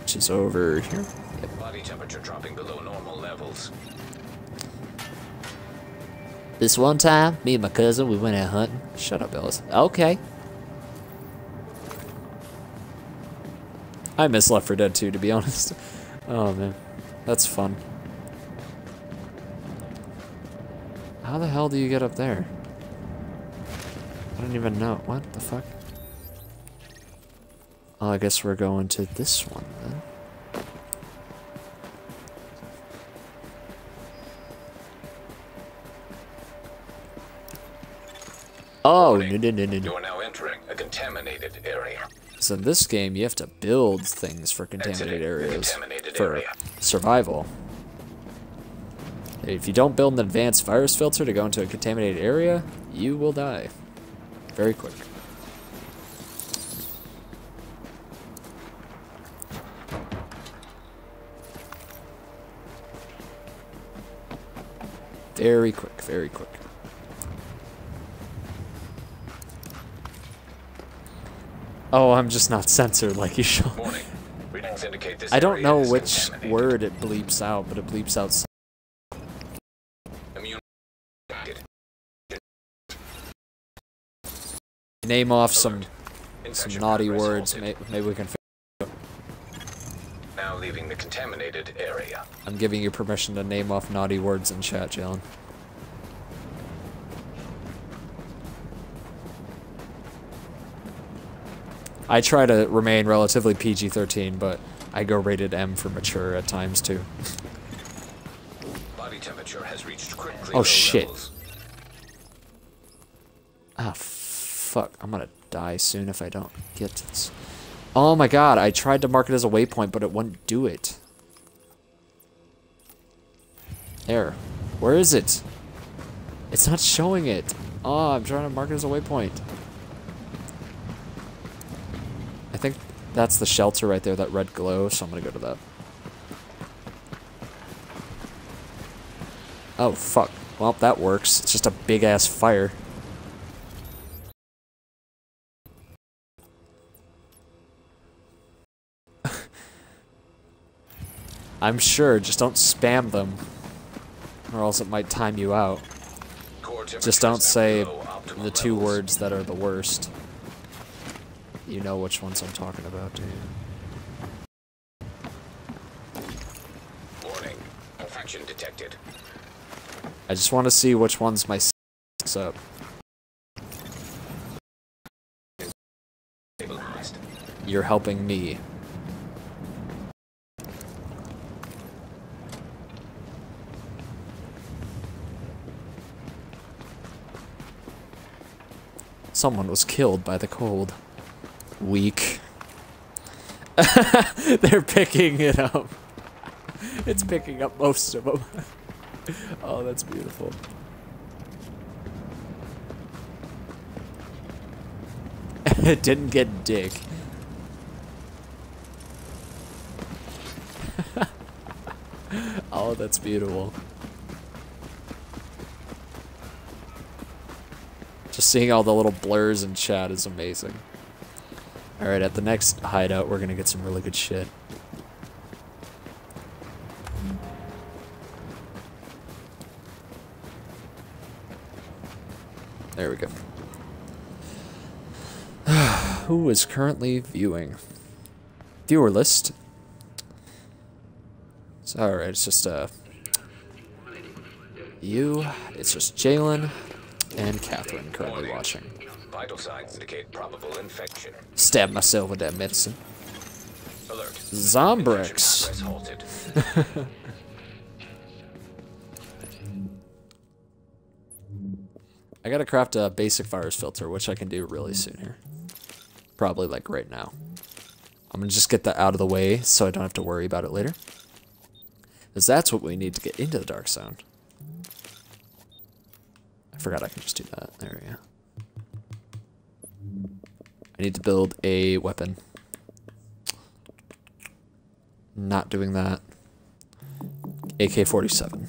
Which is over here. Body temperature dropping below normal levels. This one time, me and my cousin, we went out hunting. Shut up, Ellis. Okay. I miss Left 4 Dead 2, to be [laughs] honest. Oh, man. That's fun. How the hell do you get up there? I don't even know. What the fuck? I guess we're going to this one, then. Oh, no, no, no, no. You are now entering a contaminated area. So in this game, you have to build things for contaminated areas contaminated for area. survival. If you don't build an advanced virus filter to go into a contaminated area, you will die. Very quick. Very quick, very quick. Oh, I'm just not censored like you should. Warning. Readings indicate this I don't know which word it bleeps out, but it bleeps out. s- Immune. detected. Name off some some naughty words. Maybe we can. Now leaving the contaminated area. I'm giving you permission to name off naughty words in chat, Jalen. I try to remain relatively PG-13, but I go rated M for mature at times too. Body temperature has reached critically Oh, shit. levels. Ah, fuck. I'm gonna die soon if I don't get this. Oh my god, I tried to mark it as a waypoint, but it wouldn't do it. There. Where is it? It's not showing it. Oh, I'm trying to mark it as a waypoint. I think that's the shelter right there, that red glow, so I'm gonna go to that. Oh, fuck. Well, that works. It's just a big-ass fire. [laughs] I'm sure, just don't spam them. Or else it might time you out. Just don't say the two words that are the worst. You know which ones I'm talking about, do you? Warning. Infection detected. I just want to see which ones my s up. Stabilized. You're helping me. Someone was killed by the cold. Weak. [laughs] They're picking it up. It's picking up most of them. [laughs] oh, that's beautiful. [laughs] it didn't get dick. oh, that's beautiful. Just seeing all the little blurs in chat is amazing. Alright, at the next hideout, we're gonna get some really good shit. There we go. [sighs] Who is currently viewing? Viewer list. So, alright, it's just uh you, it's just Jalen and Catherine currently watching. Vital signs indicate probable infection. Stab myself with that medicine. Alert. Zombrex. [laughs] I gotta craft a basic virus filter, which I can do really soon here. Probably like right now. I'm gonna just get that out of the way so I don't have to worry about it later. Because that's what we need to get into the dark zone. I forgot I can just do that. There we go. I need to build a weapon. Not doing that. AK-47.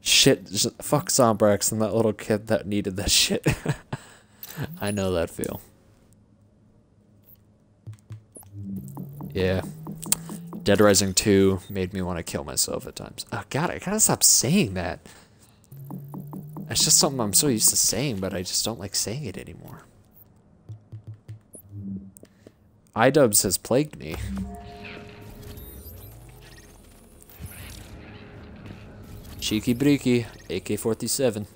Shit, fuck Zombrex and that little kid that needed that [laughs] shit. I know that feel. Yeah. Dead Rising 2 made me want to kill myself at times. Oh god, I gotta stop saying that. It's just something I'm so used to saying, but I just don't like saying it anymore. iDubbbz has plagued me. Cheeky Breeky, AK-47.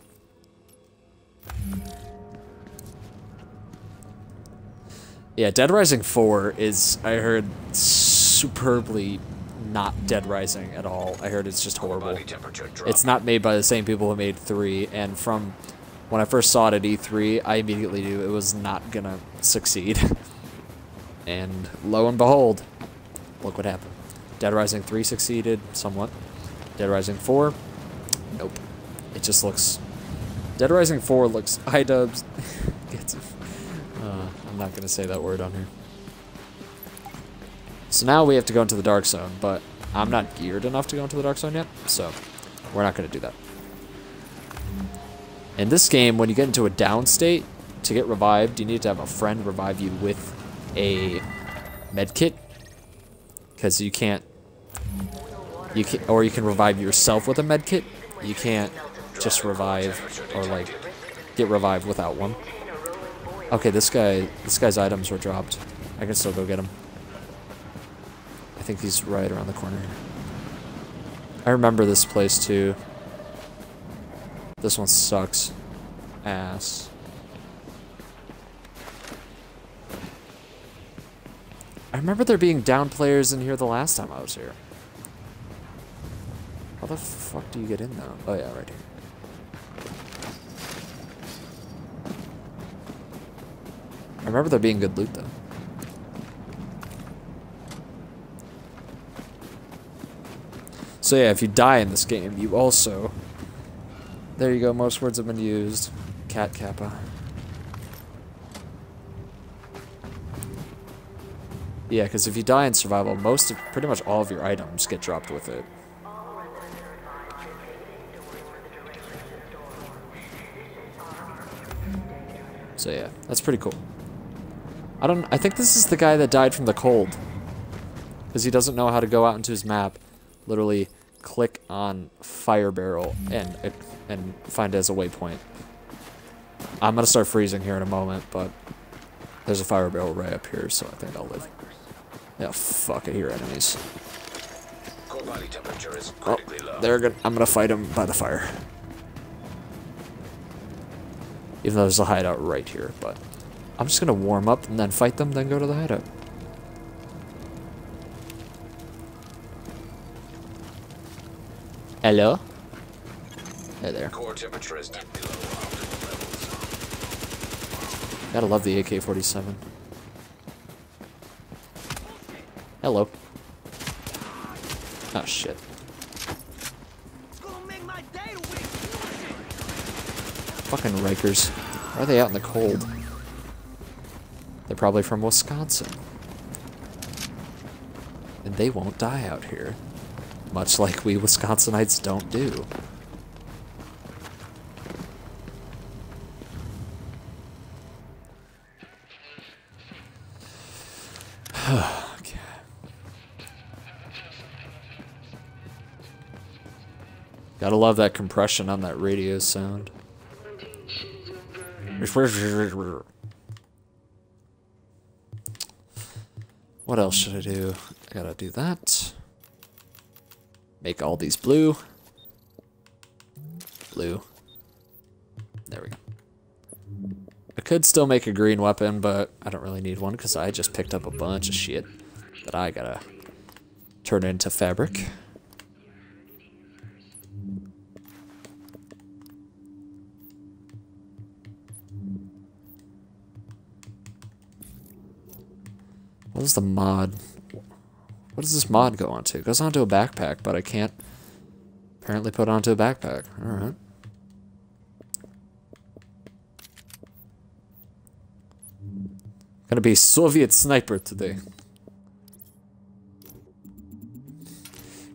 Yeah, Dead Rising 4 is, I heard, superbly not Dead Rising at all. I heard it's just horrible. Body temperature drop. It's not made by the same people who made 3, and from when I first saw it at E3, I immediately knew it was not gonna succeed. [laughs] and lo and behold, look what happened. Dead Rising 3 succeeded somewhat. Dead Rising 4, nope. It just looks... Dead Rising 4 looks... [laughs] [laughs] gets... Uh, I'm not gonna say that word on here. So now we have to go into the Dark Zone, but I'm not geared enough to go into the Dark Zone yet, so we're not gonna do that. In this game, when you get into a down state, to get revived, you need to have a friend revive you with a med kit. Because you can't... You can, or you can revive yourself with a med kit. You can't just revive or like get revived without one. Okay, this guy, this guy's items were dropped. I can still go get him. I think he's right around the corner. I remember this place too. This one sucks. Ass. I remember there being down players in here the last time I was here. How the fuck do you get in though? Oh yeah, right here. I remember there being good loot though. So yeah, if you die in this game, you also... There you go, most words have been used. Cat Kappa. Yeah, because if you die in survival, most of, pretty much all of your items get dropped with it. So yeah, that's pretty cool. I don't, I think this is the guy that died from the cold. Because he doesn't know how to go out into his map. Literally click on fire barrel and, and find it as a waypoint. I'm gonna start freezing here in a moment, but there's a fire barrel right up here, so I think I'll live. Yeah, fuck, I hear enemies. Core body temperature is Oh, low. they're gonna, I'm gonna fight them by the fire. Even though there's a hideout right here, but I'm just gonna warm up and then fight them, then go to the hideout. Hello? Hey there. Core temperature is deep below optimal levels. Gotta love the AK-47. Hello. Oh shit. Fucking Rikers. Why are they out in the cold? They're probably from Wisconsin. And they won't die out here. Much like we Wisconsinites don't do. [sighs] [sighs] Gotta love that compression on that radio sound. What else should I do? I gotta do that. Make all these blue. Blue. There we go. I could still make a green weapon, but I don't really need one because I just picked up a bunch of shit that I gotta turn into fabric. What is the mod? What does this mod go onto? It goes onto a backpack, but I can't apparently put onto a backpack. Alright. Gonna be Soviet sniper today.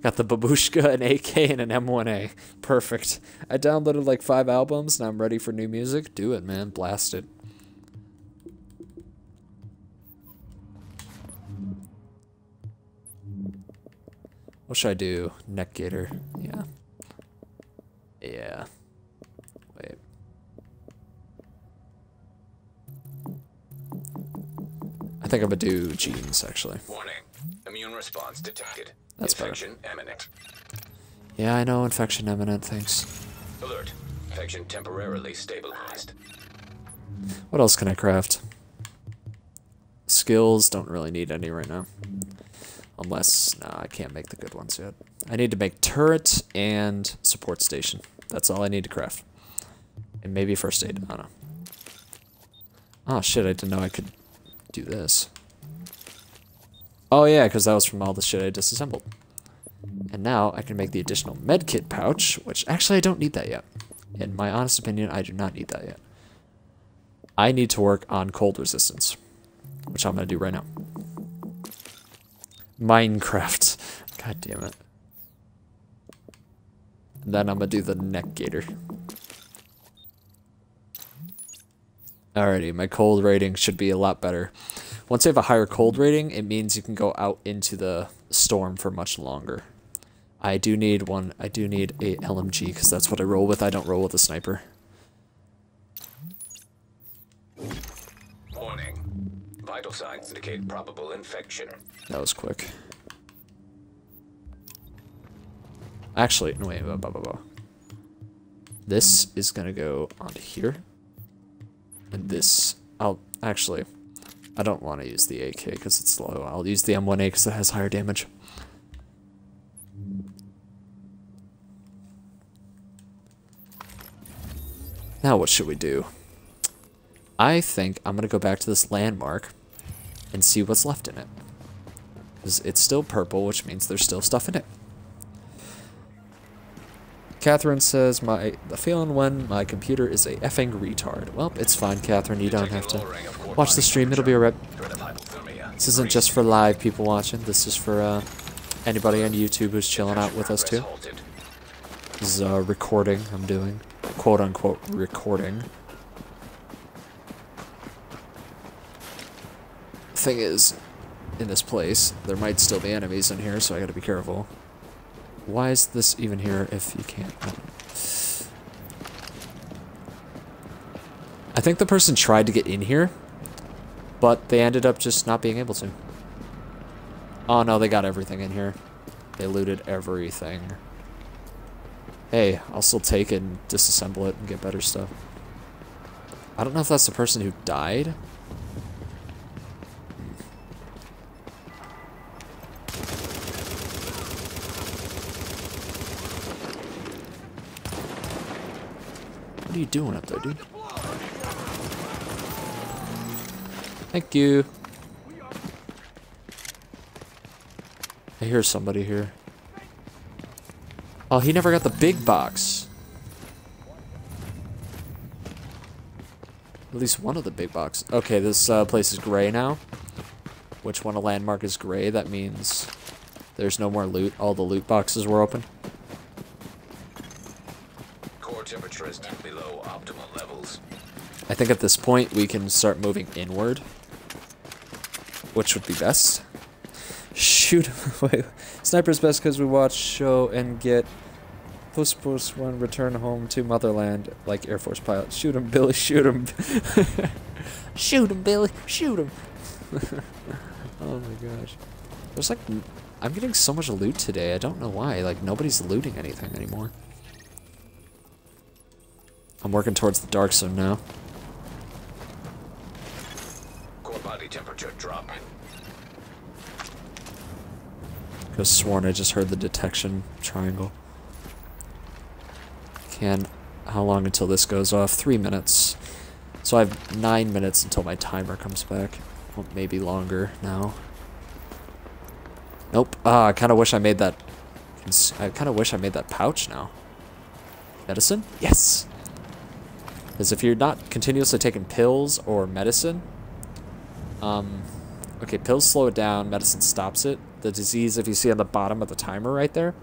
Got the babushka, an AK, and an M1A. Perfect. I downloaded like five albums and I'm ready for new music. Do it, man. Blast it. What should I do? Neck gator. Yeah. Yeah. Wait. I think I'm gonna do jeans actually. Warning. Immune response detected. That's better. Infection imminent. Yeah, I know infection imminent. Thanks. Alert. Infection temporarily stabilized. What else can I craft? Skills don't really need any right now. Unless, nah, I can't make the good ones yet. I need to make turret and support station. That's all I need to craft. And maybe first aid. I don't know. Oh shit, I didn't know I could do this. Oh yeah, because that was from all the shit I disassembled. And now I can make the additional medkit pouch, which actually I don't need that yet. In my honest opinion, I do not need that yet. I need to work on cold resistance, which I'm going to do right now. Minecraft. [laughs] God damn it. And then I'm to do the neck gator. Alrighty, my cold rating should be a lot better. Once you have a higher cold rating, it means you can go out into the storm for much longer. I do need one. I do need a LMG because that's what I roll with. I don't roll with a sniper. Vital signs indicate probable infection. That was quick. Actually, no wait, blah, blah, blah, blah. This is gonna go onto here. And this, I'll, actually, I don't want to use the AK because it's low. I'll use the M1A because it has higher damage. Now what should we do? I think I'm going to go back to this landmark and see what's left in it. It's still purple, which means there's still stuff in it. Catherine says, "My the feeling when my computer is a effing retard." Well, it's fine, Catherine. You don't have to watch the stream. It'll be alright. Of hypothermia. This isn't just for live people watching. This is for uh, anybody on YouTube who's chilling out with us too. This is a recording I'm doing, quote unquote recording. Thing is, in this place, there might still be enemies in here, so I gotta be careful. Why is this even here if you can't? I think the person tried to get in here, but they ended up just not being able to. Oh no, they got everything in here. They looted everything. Hey, I'll still take it and disassemble it and get better stuff. I don't know if that's the person who died. What are you doing up there, dude? Thank you. I hear somebody here. Oh, he never got the big box. At least one of the big boxes. Okay, this uh, place is gray now. Which one a landmark is gray, that means there's no more loot. All the loot boxes were open. I think at this point we can start moving inward. Which would be best. Shoot. [laughs] Sniper's best because we watch show and get Puss Puss one return home to motherland like Air Force pilot. Shoot him, Billy, shoot him. [laughs] shoot him, Billy, shoot him. [laughs] oh my gosh. There's like, I'm getting so much loot today. I don't know why. Like, nobody's looting anything anymore. I'm working towards the dark zone now. Core body temperature drop. Could have sworn I just heard the detection triangle. Can. How long until this goes off? Three minutes. So I have nine minutes until my timer comes back. Well, maybe longer now. Nope. Ah, I kind of wish I made that. I kind of wish I made that pouch now. Medicine? Yes! Because if you're not continuously taking pills or medicine, um, okay, pills slow it down, medicine stops it. The disease, if you see on the bottom of the timer right there,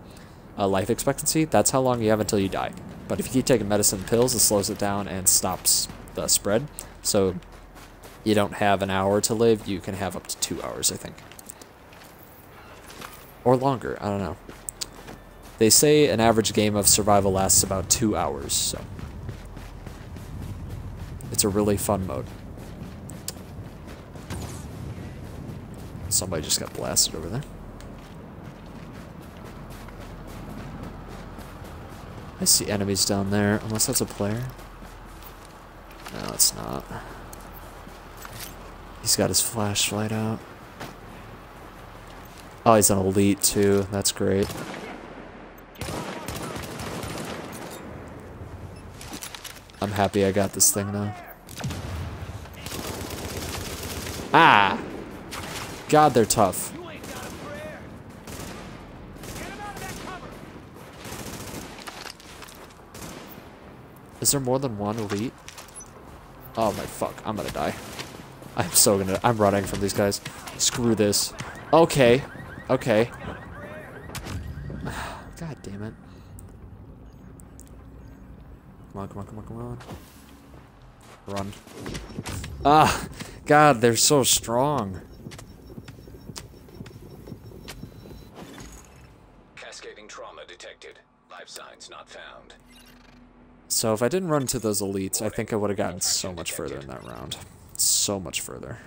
uh, life expectancy, that's how long you have until you die. But if you keep taking medicine pills, it slows it down and stops the spread. So you don't have an hour to live, you can have up to two hours, I think. Or longer, I don't know. They say an average game of survival lasts about two hours, so. It's a really fun mode. Somebody just got blasted over there. I see enemies down there, unless that's a player. No, it's not. He's got his flashlight out. Oh, he's an elite too. That's great. I'm happy I got this thing now. Ah! God, they're tough. Is there more than one elite? Oh my fuck, I'm gonna die. I'm so gonna, I'm running from these guys. Screw this. Okay, okay. [sighs] God damn it. Come on, come on, come on, come on. Run. Ah, God, they're so strong. Cascading trauma detected. Life signs not found. So if I didn't run into those elites, I think I would have gotten so much further in that round. So much further.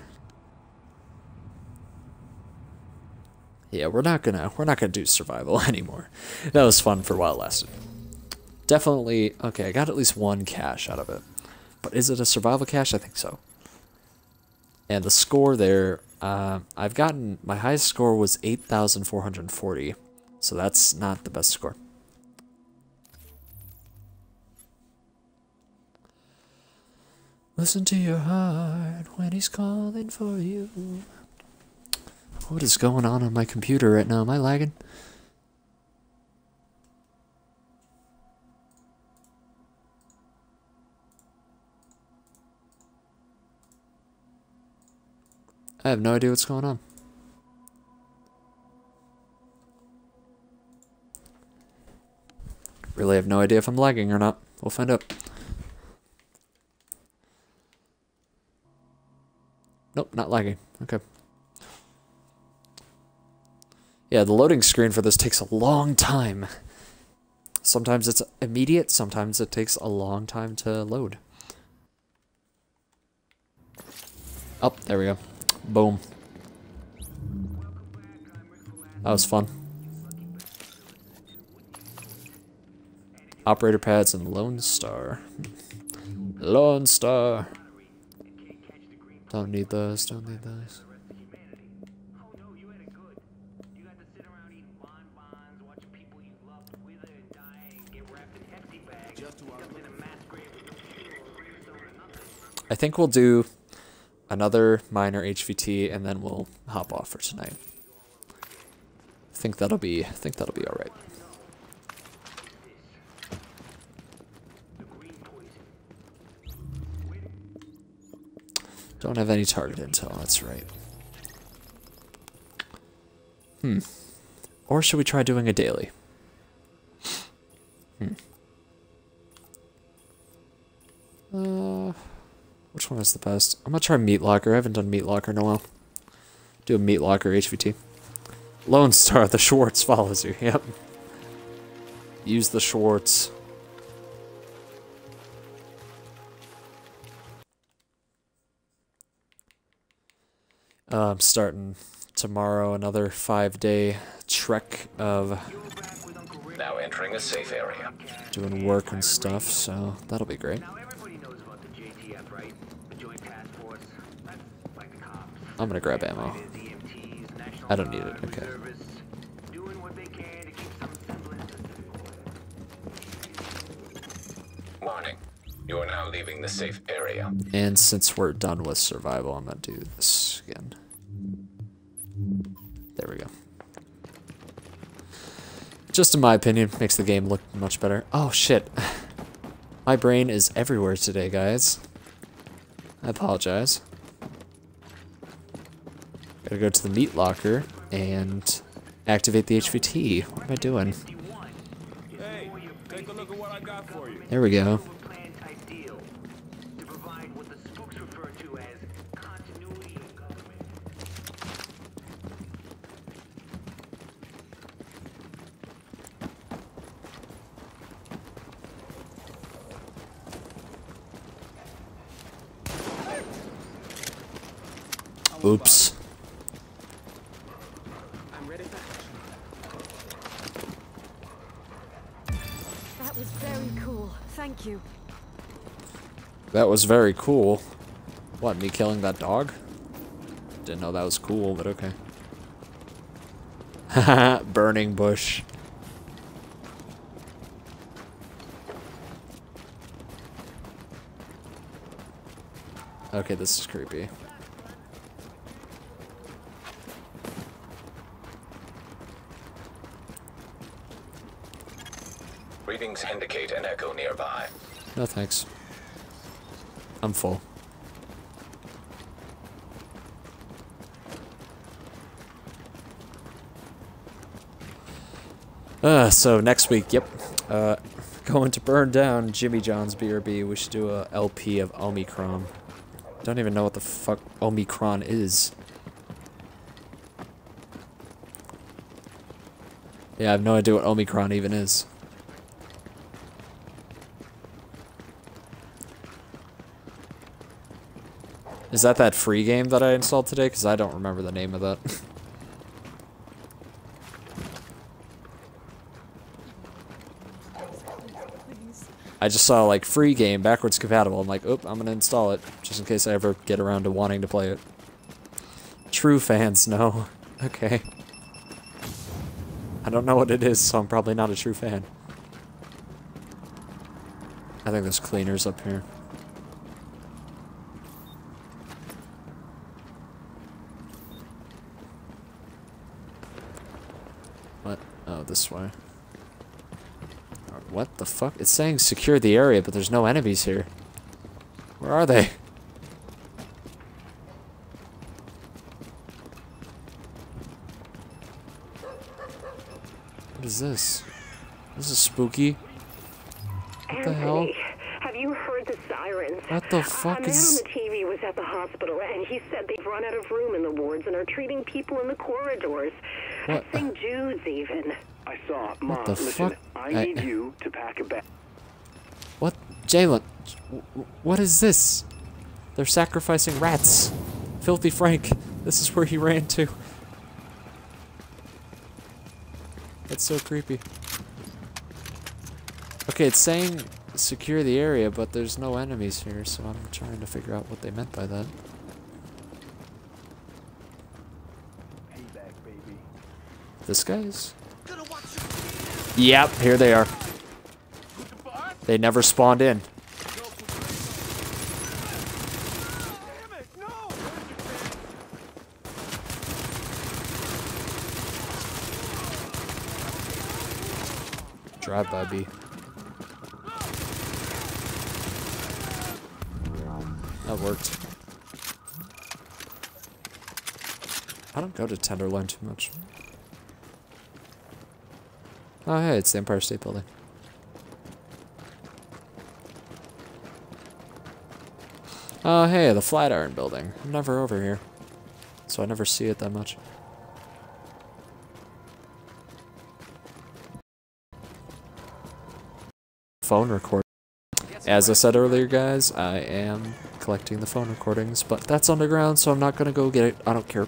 Yeah, we're not gonna we're not gonna do survival [laughs] anymore. That was fun for a while it lasted. Definitely okay, I got at least one cache out of it. But is it a survival cache? I think so. And the score there, uh, I've gotten my highest score was eight thousand four hundred forty. So that's not the best score. Listen to your heart when he's calling for you. What is going on on my computer right now? Am I lagging? I have no idea what's going on. Really have no idea if I'm lagging or not. We'll find out. Nope, not lagging. Okay. Yeah, the loading screen for this takes a long time. Sometimes it's immediate, sometimes it takes a long time to load. Oh, there we go. Boom. That was fun. Operator pads and Lone Star. Lone Star. Don't need those, don't need those. I think we'll do another minor HVT and then we'll hop off for tonight. I think that'll be I think that'll be alright. Don't have any target intel, that's right. Hmm. Or should we try doing a daily? Hmm. Uh, which one is the best? I'm gonna try Meat Locker. I haven't done Meat Locker in a while. Do a Meat Locker HVT. Lone Star, [laughs] the Schwartz follows you. Yep. Use the Schwartz. Uh, I'm starting tomorrow another five day trek of Now entering a safe area. doing work and stuff, so that'll be great. Now everybody knows about the JTF, right? The Joint Task Force. That's like the cops. I'm gonna grab ammo. It is EMTs, National I don't need it, okay. reservists, doing what they can to keep some semblance of Warning. You are now leaving the safe area. And since we're done with survival, I'm gonna do this again. There we go. Just in my opinion, makes the game look much better. Oh shit. [sighs] My brain is everywhere today, guys. I apologize. Gotta go to the meat locker and activate the HVT. What am I doing? Hey, take a look at what I got for you. There we go. plan type deal to provide what the spooks refer to as continuity of government. Oops. That was very cool. Thank you. That was very cool. What, me killing that dog? Didn't know that was cool, but okay. Haha, [laughs] burning bush. Okay, this is creepy. Readings indicate an echo nearby. No thanks. I'm full. Uh, so next week, yep. Uh, going to burn down Jimmy John's BRB. We should do a LP of Omicron. Don't even know what the fuck Omicron is. Yeah, I have no idea what Omicron even is. Is that that free game that I installed today? Because I don't remember the name of that. [laughs] I just saw like free game, backwards compatible. I'm like, oop, I'm gonna install it just in case I ever get around to wanting to play it. True fans, no. [laughs] Okay. I don't know what it is, so I'm probably not a true fan. I think there's cleaners up here. What? Oh, this way. What the fuck? It's saying secure the area, but there's no enemies here. Where are they? What is this? This is spooky. What the hell? Have you heard the sirens? What the fuck A man is- on the TV was at the hospital, and he said they've run out of room in the wards and are treating people in the corridors. What? St. Jude's, even. I saw. Mom, the listen, fuck? I I- need you to pack a bag. What? Jalen, what is this? They're sacrificing rats. Filthy Frank. This is where he ran to. That's so creepy. Okay, it's saying secure the area, but there's no enemies here, so I'm trying to figure out what they meant by that. This guy's? Yep, here they are. They never spawned in. Drive by B. That worked. I don't go to Tenderloin too much. Oh, hey, it's the Empire State Building. Oh, hey, the Flatiron Building. I'm never over here. So I never see it that much. phone recording. As I said earlier, guys, I am collecting the phone recordings, but that's underground, so I'm not gonna go get it. I don't care.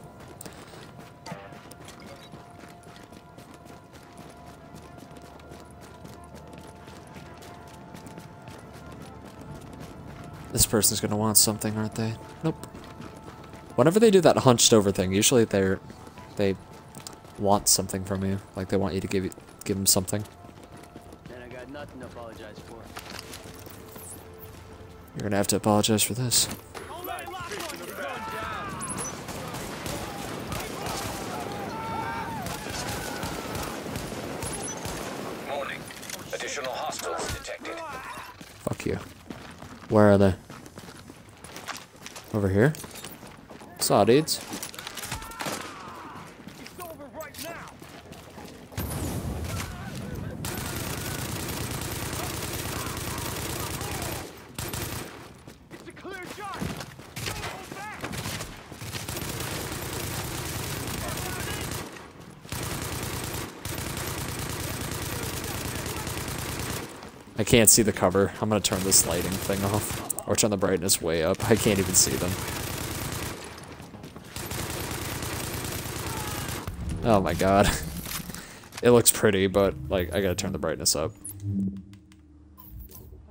Person's gonna want something, aren't they? Nope. Whenever they do that hunched over thing, usually they're they want something from you. Like they want you to give you, give them something. And I got nothing to apologize for. You're gonna have to apologize for this. Warning. Additional hostiles detected. Fuck you. Where are they? Over here? Saw dudes. It's over right now. It's a clear shot. I can't see the cover. I'm gonna turn this lighting thing off. Or turn the brightness way up. I can't even see them. Oh my god. [laughs] It looks pretty, but, like, I gotta turn the brightness up.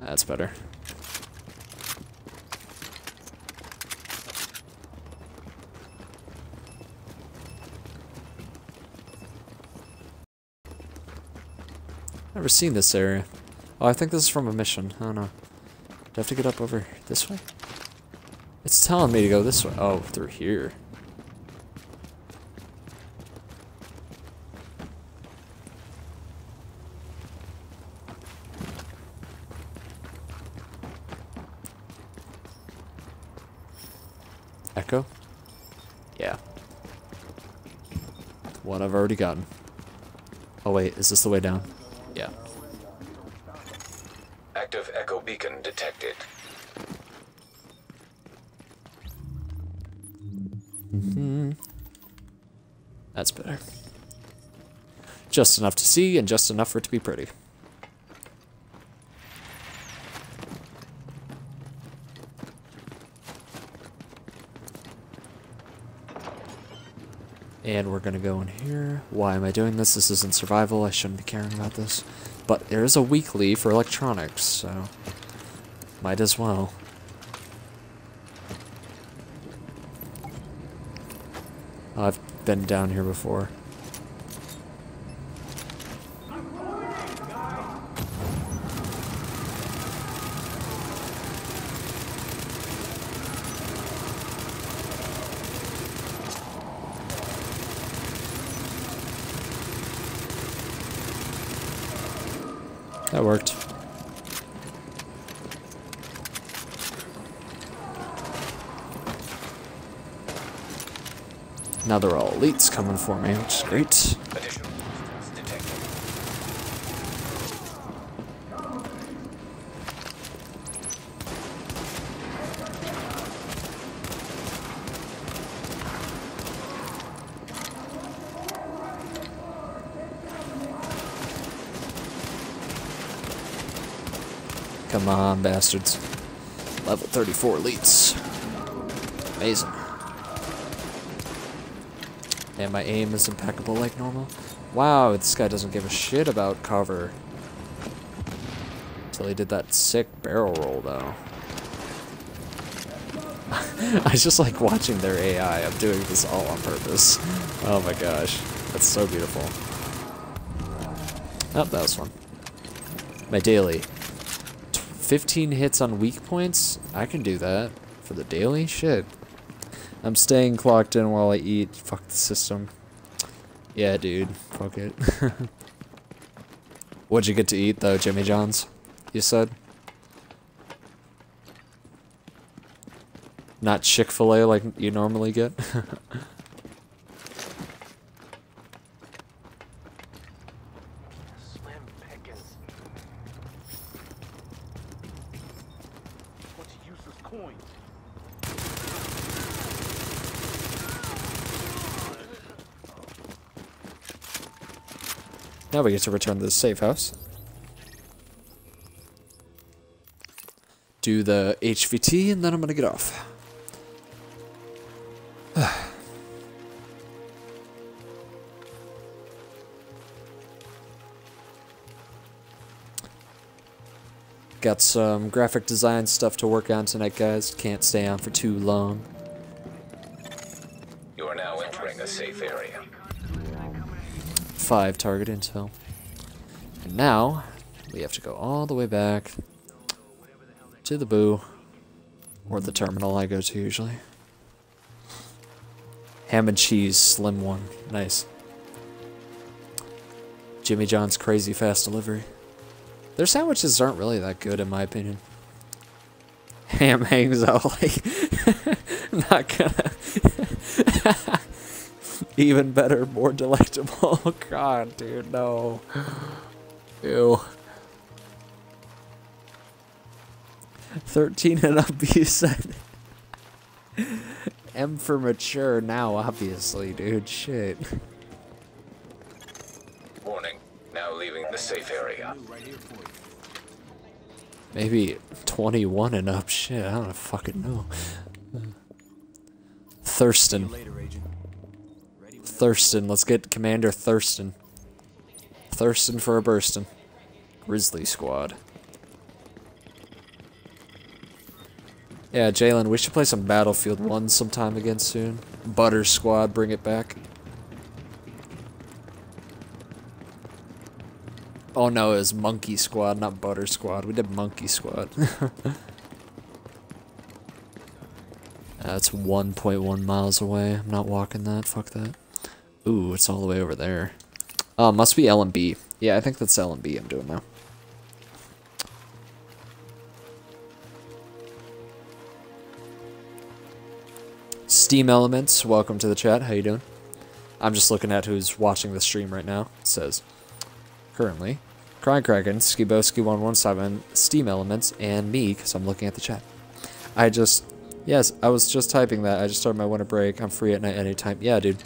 That's better. Never seen this area. Oh, I think this is from a mission. I don't know. Do I have to get up over this way? It's telling me to go this way. Oh, through here. Echo? Yeah. One I've already gotten. Oh wait, is this the way down? Just enough to see and just enough for it to be pretty. And we're gonna go in here. Why am I doing this? This isn't survival. I shouldn't be caring about this. But there is a weekly for electronics, so might as well. I've been down here before. That worked. Now elites coming for me, which is great. Come on, bastards. Level 34 elites. Amazing. And my aim is impeccable like normal. Wow, this guy doesn't give a shit about cover. Until he did that sick barrel roll, though. [laughs] I was just like watching their AI. I'm doing this all on purpose. Oh my gosh. That's so beautiful. Oh, that was fun. My daily. 15 hits on weak points? I can do that. For the daily? Shit. I'm staying clocked in while I eat. Fuck the system. Yeah, dude. Fuck it. [laughs] What'd you get to eat, though, Jimmy John's? You said? Not Chick fil A like you normally get? [laughs] Slim pickings. Bunch of useless coins. Now we get to return to the safe house. do the HVT, and then I'm gonna get off. [sighs] Got some graphic design stuff to work on tonight, guys. Can't stay on for too long. Five target intel. And now, we have to go all the way back to the boo, or the terminal I go to usually. Ham and cheese, slim one. Nice. Jimmy John's crazy fast delivery. Their sandwiches aren't really that good, in my opinion. [laughs] Ham hangs out like. [laughs] not gonna. [laughs] [laughs] Even better, more delectable. Oh [laughs] god, dude, no. Ew. 13 and up, [laughs] you said. M for mature now, obviously, dude. Shit. Warning. Now leaving the safe area. Maybe 21 and up. Shit, I don't fucking know. Thurston. Thurston. Let's get Commander Thurston. Thurston for a burstin'. Grizzly Squad. Yeah, Jalen, we should play some Battlefield 1 sometime again soon. Butter Squad, bring it back. Oh no, it was Monkey Squad, not Butter Squad. We did Monkey Squad. [laughs] That's 1.1 miles away. I'm not walking that. Fuck that. Ooh, it's all the way over there. Oh, must be LMB. Yeah, I think that's LMB I'm doing now. Steam Elements, welcome to the chat. How you doing? I'm just looking at who's watching the stream right now. It says currently Crying Kraken, Skiboski117, Steam Elements, and me, because I'm looking at the chat. I just, yes, I was just typing that. I just started my winter break. I'm free at night anytime. Yeah, dude.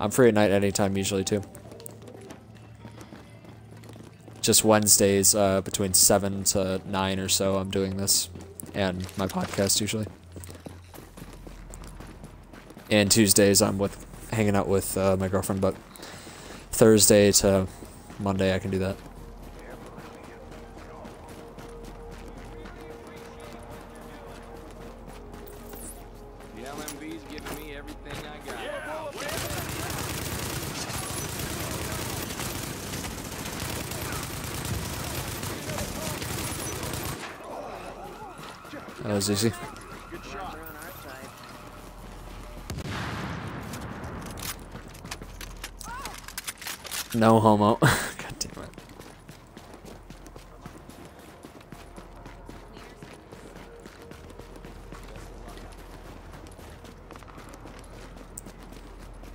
I'm free at night anytime usually, too. Just Wednesdays uh, between 7 to 9 or so I'm doing this. And my podcast usually. And Tuesdays I'm with hanging out with uh, my girlfriend, but Thursday to Monday I can do that. That was easy. No homo. [laughs] God damn it.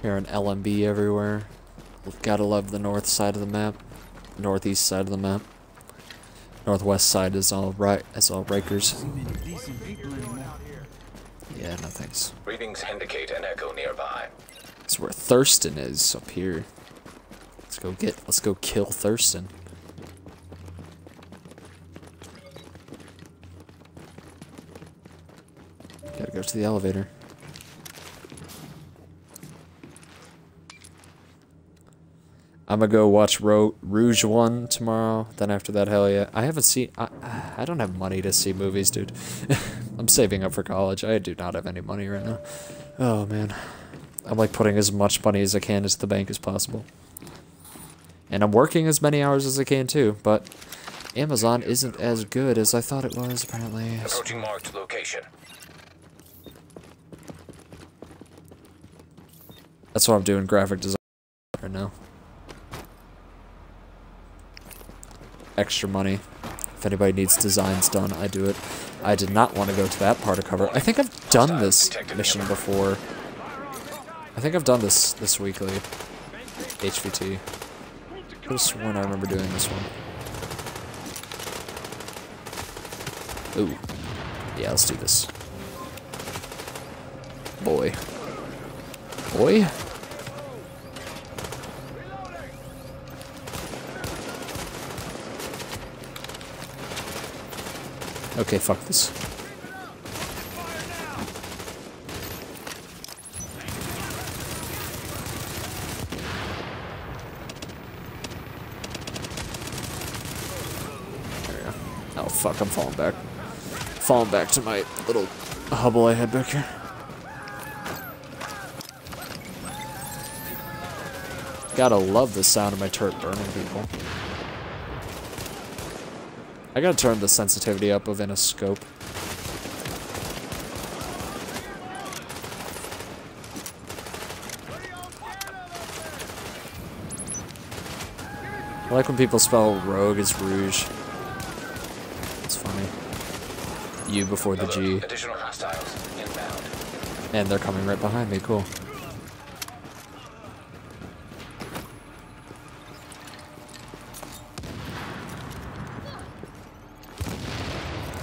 Here an LMB everywhere. Gotta love the north side of the map. Northeast side of the map. Northwest side is all right. It's all Rikers. Yeah, no thanks. Readings indicate an echo nearby. That's where Thurston is up here. Let's go get. Let's go kill Thurston. Gotta go to the elevator. I'm gonna go watch Ro- Rouge One tomorrow. Then after that, hell yeah! I haven't seen. I, I don't have money to see movies, dude. [laughs] I'm saving up for college. I do not have any money right now. Oh man, I'm like putting as much money as I can into the bank as possible. And I'm working as many hours as I can too, but Amazon isn't as good as I thought it was, apparently. Approaching marked location. That's what I'm doing graphic design right now. Extra money. If anybody needs designs done, I do it. I did not want to go to that part of cover. I think I've done this mission before. I think I've done this this weekly. HVT. Have sworn I remember doing this one. Ooh. Yeah, let's do this. Boy. Boy? Okay, fuck this. There we go. Oh fuck, I'm falling back. Falling back to my little hubble I had back here. Gotta love the sound of my turret burning people. I gotta turn the sensitivity up of in a scope. I like when people spell rogue as rouge. It's funny. U before the G. Additional hostiles inbound. And they're coming right behind me, cool.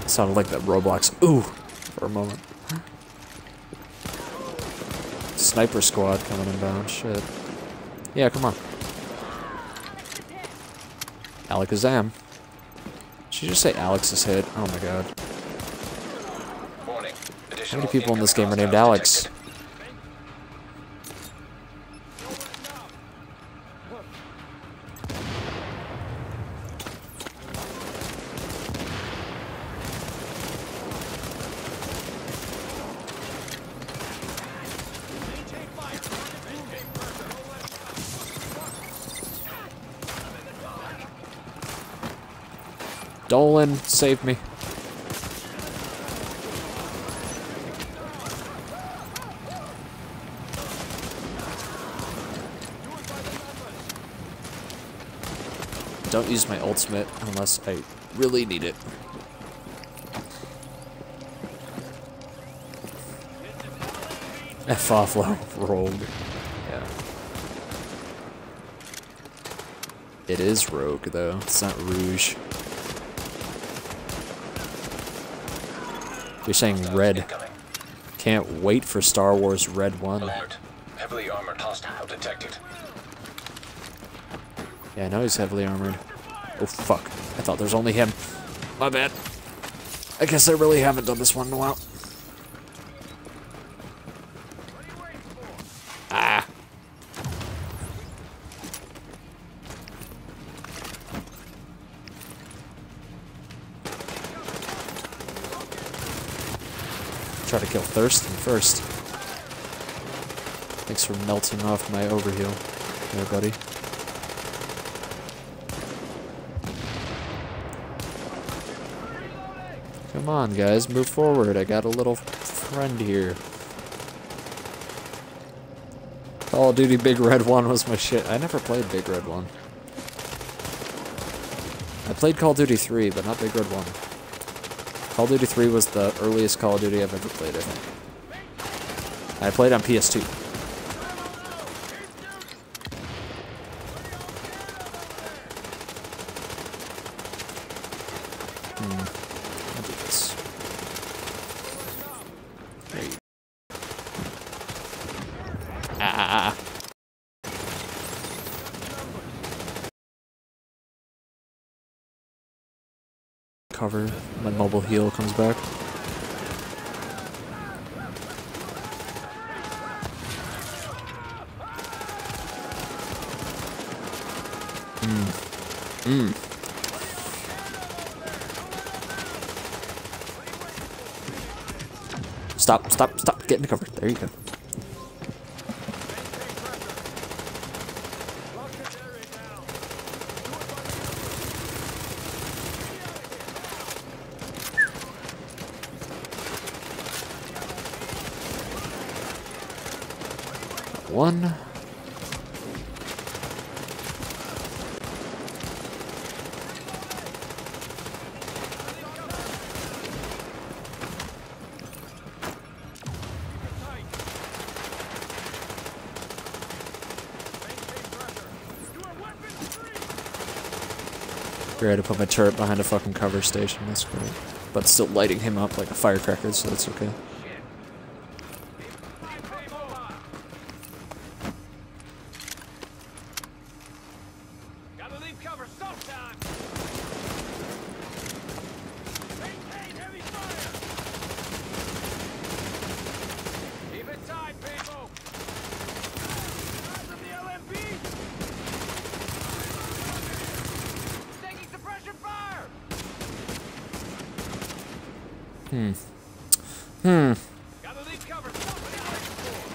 Sounded like that Roblox ooh for a moment. Sniper squad coming inbound, shit. Yeah, come on. Alakazam. Should you just say Alex is hit? Oh my god. How many people in this game are named Alex? Dolan, save me. Don't use my ultimate unless I really need it. F off [laughs] rogue. Yeah. It is rogue though. It's not rouge. You're saying red. Can't wait for Star Wars Red 1. Alert. Heavily armored hostile detected. Yeah, I know he's heavily armored. Oh, fuck. I thought there's only him. My bad. I guess I really haven't done this one in a while. Ah. Try to kill Thurston first. Thanks for melting off my overheal, there, buddy. Come on, guys, move forward. I got a little friend here. Call of Duty Big Red 1 was my shit. I never played Big Red 1. I played Call of Duty 3, but not Big Red 1. Call of Duty 3 was the earliest Call of Duty I've ever played, I think. I played on PS2. Hmm. I'll do this. There you Ah, ah, ah. Cover. My mobile heal comes back. Mm. Mm. Stop, stop, stop. Get in the cover. There you go. One. Great, to put my turret behind a fucking cover station. That's great. But still lighting him up like a firecracker, so that's okay. Gotta leave cover sometime. Maintain heavy Hmm. Hmm. Gotta leave cover. Somebody on the floor.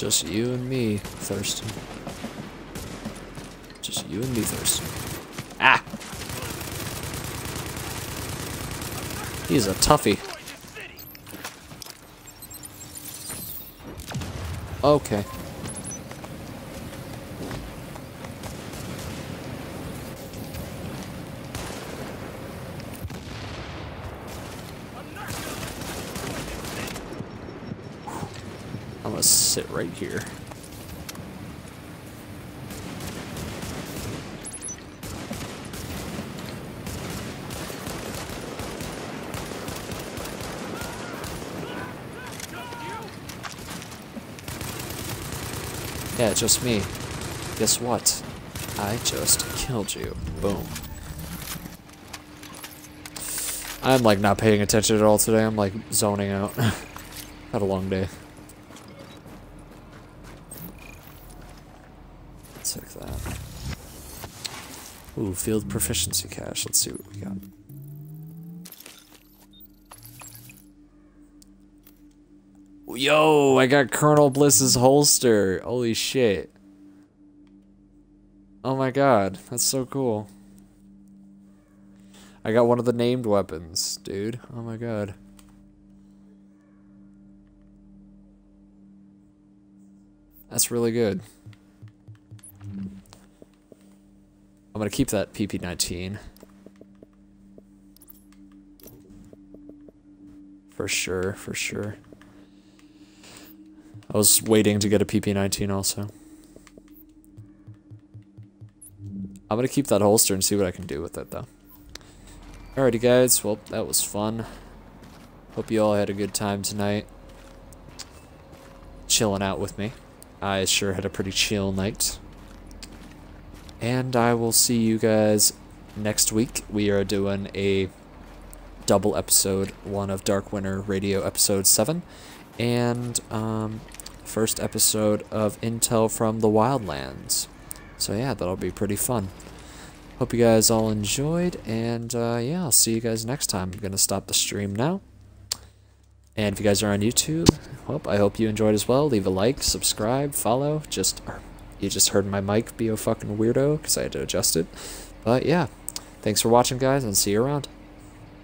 Just you and me, Thurston. Just you and me, Thurston. Ah! He's a toughie. Okay. I'm gonna sit right here. Yeah, just me. Guess what? I just killed you. Boom. I'm like not paying attention at all today. I'm like zoning out. [laughs] Had a long day. Take that. Field proficiency cache. Let's see what we got. Yo, I got Colonel Bliss's holster. Holy shit. Oh my god, that's so cool. I got one of the named weapons, dude. Oh my god. That's really good. I'm gonna keep that PP-19. For sure, for sure. I was waiting to get a PP-19 also. I'm gonna keep that holster and see what I can do with it though. Alrighty guys, well that was fun. Hope you all had a good time tonight. Chilling out with me. I sure had a pretty chill night. And I will see you guys next week. We are doing a double episode, one of Dark Winter Radio episode 7, and um, first episode of Intel from the Wildlands. So yeah, that'll be pretty fun. Hope you guys all enjoyed, and uh, yeah, I'll see you guys next time. I'm going to stop the stream now. And if you guys are on YouTube, well, I hope you enjoyed as well. Leave a like, subscribe, follow. Just you just heard my mic be a fucking weirdo because I had to adjust it. But yeah, thanks for watching, guys, and see you around.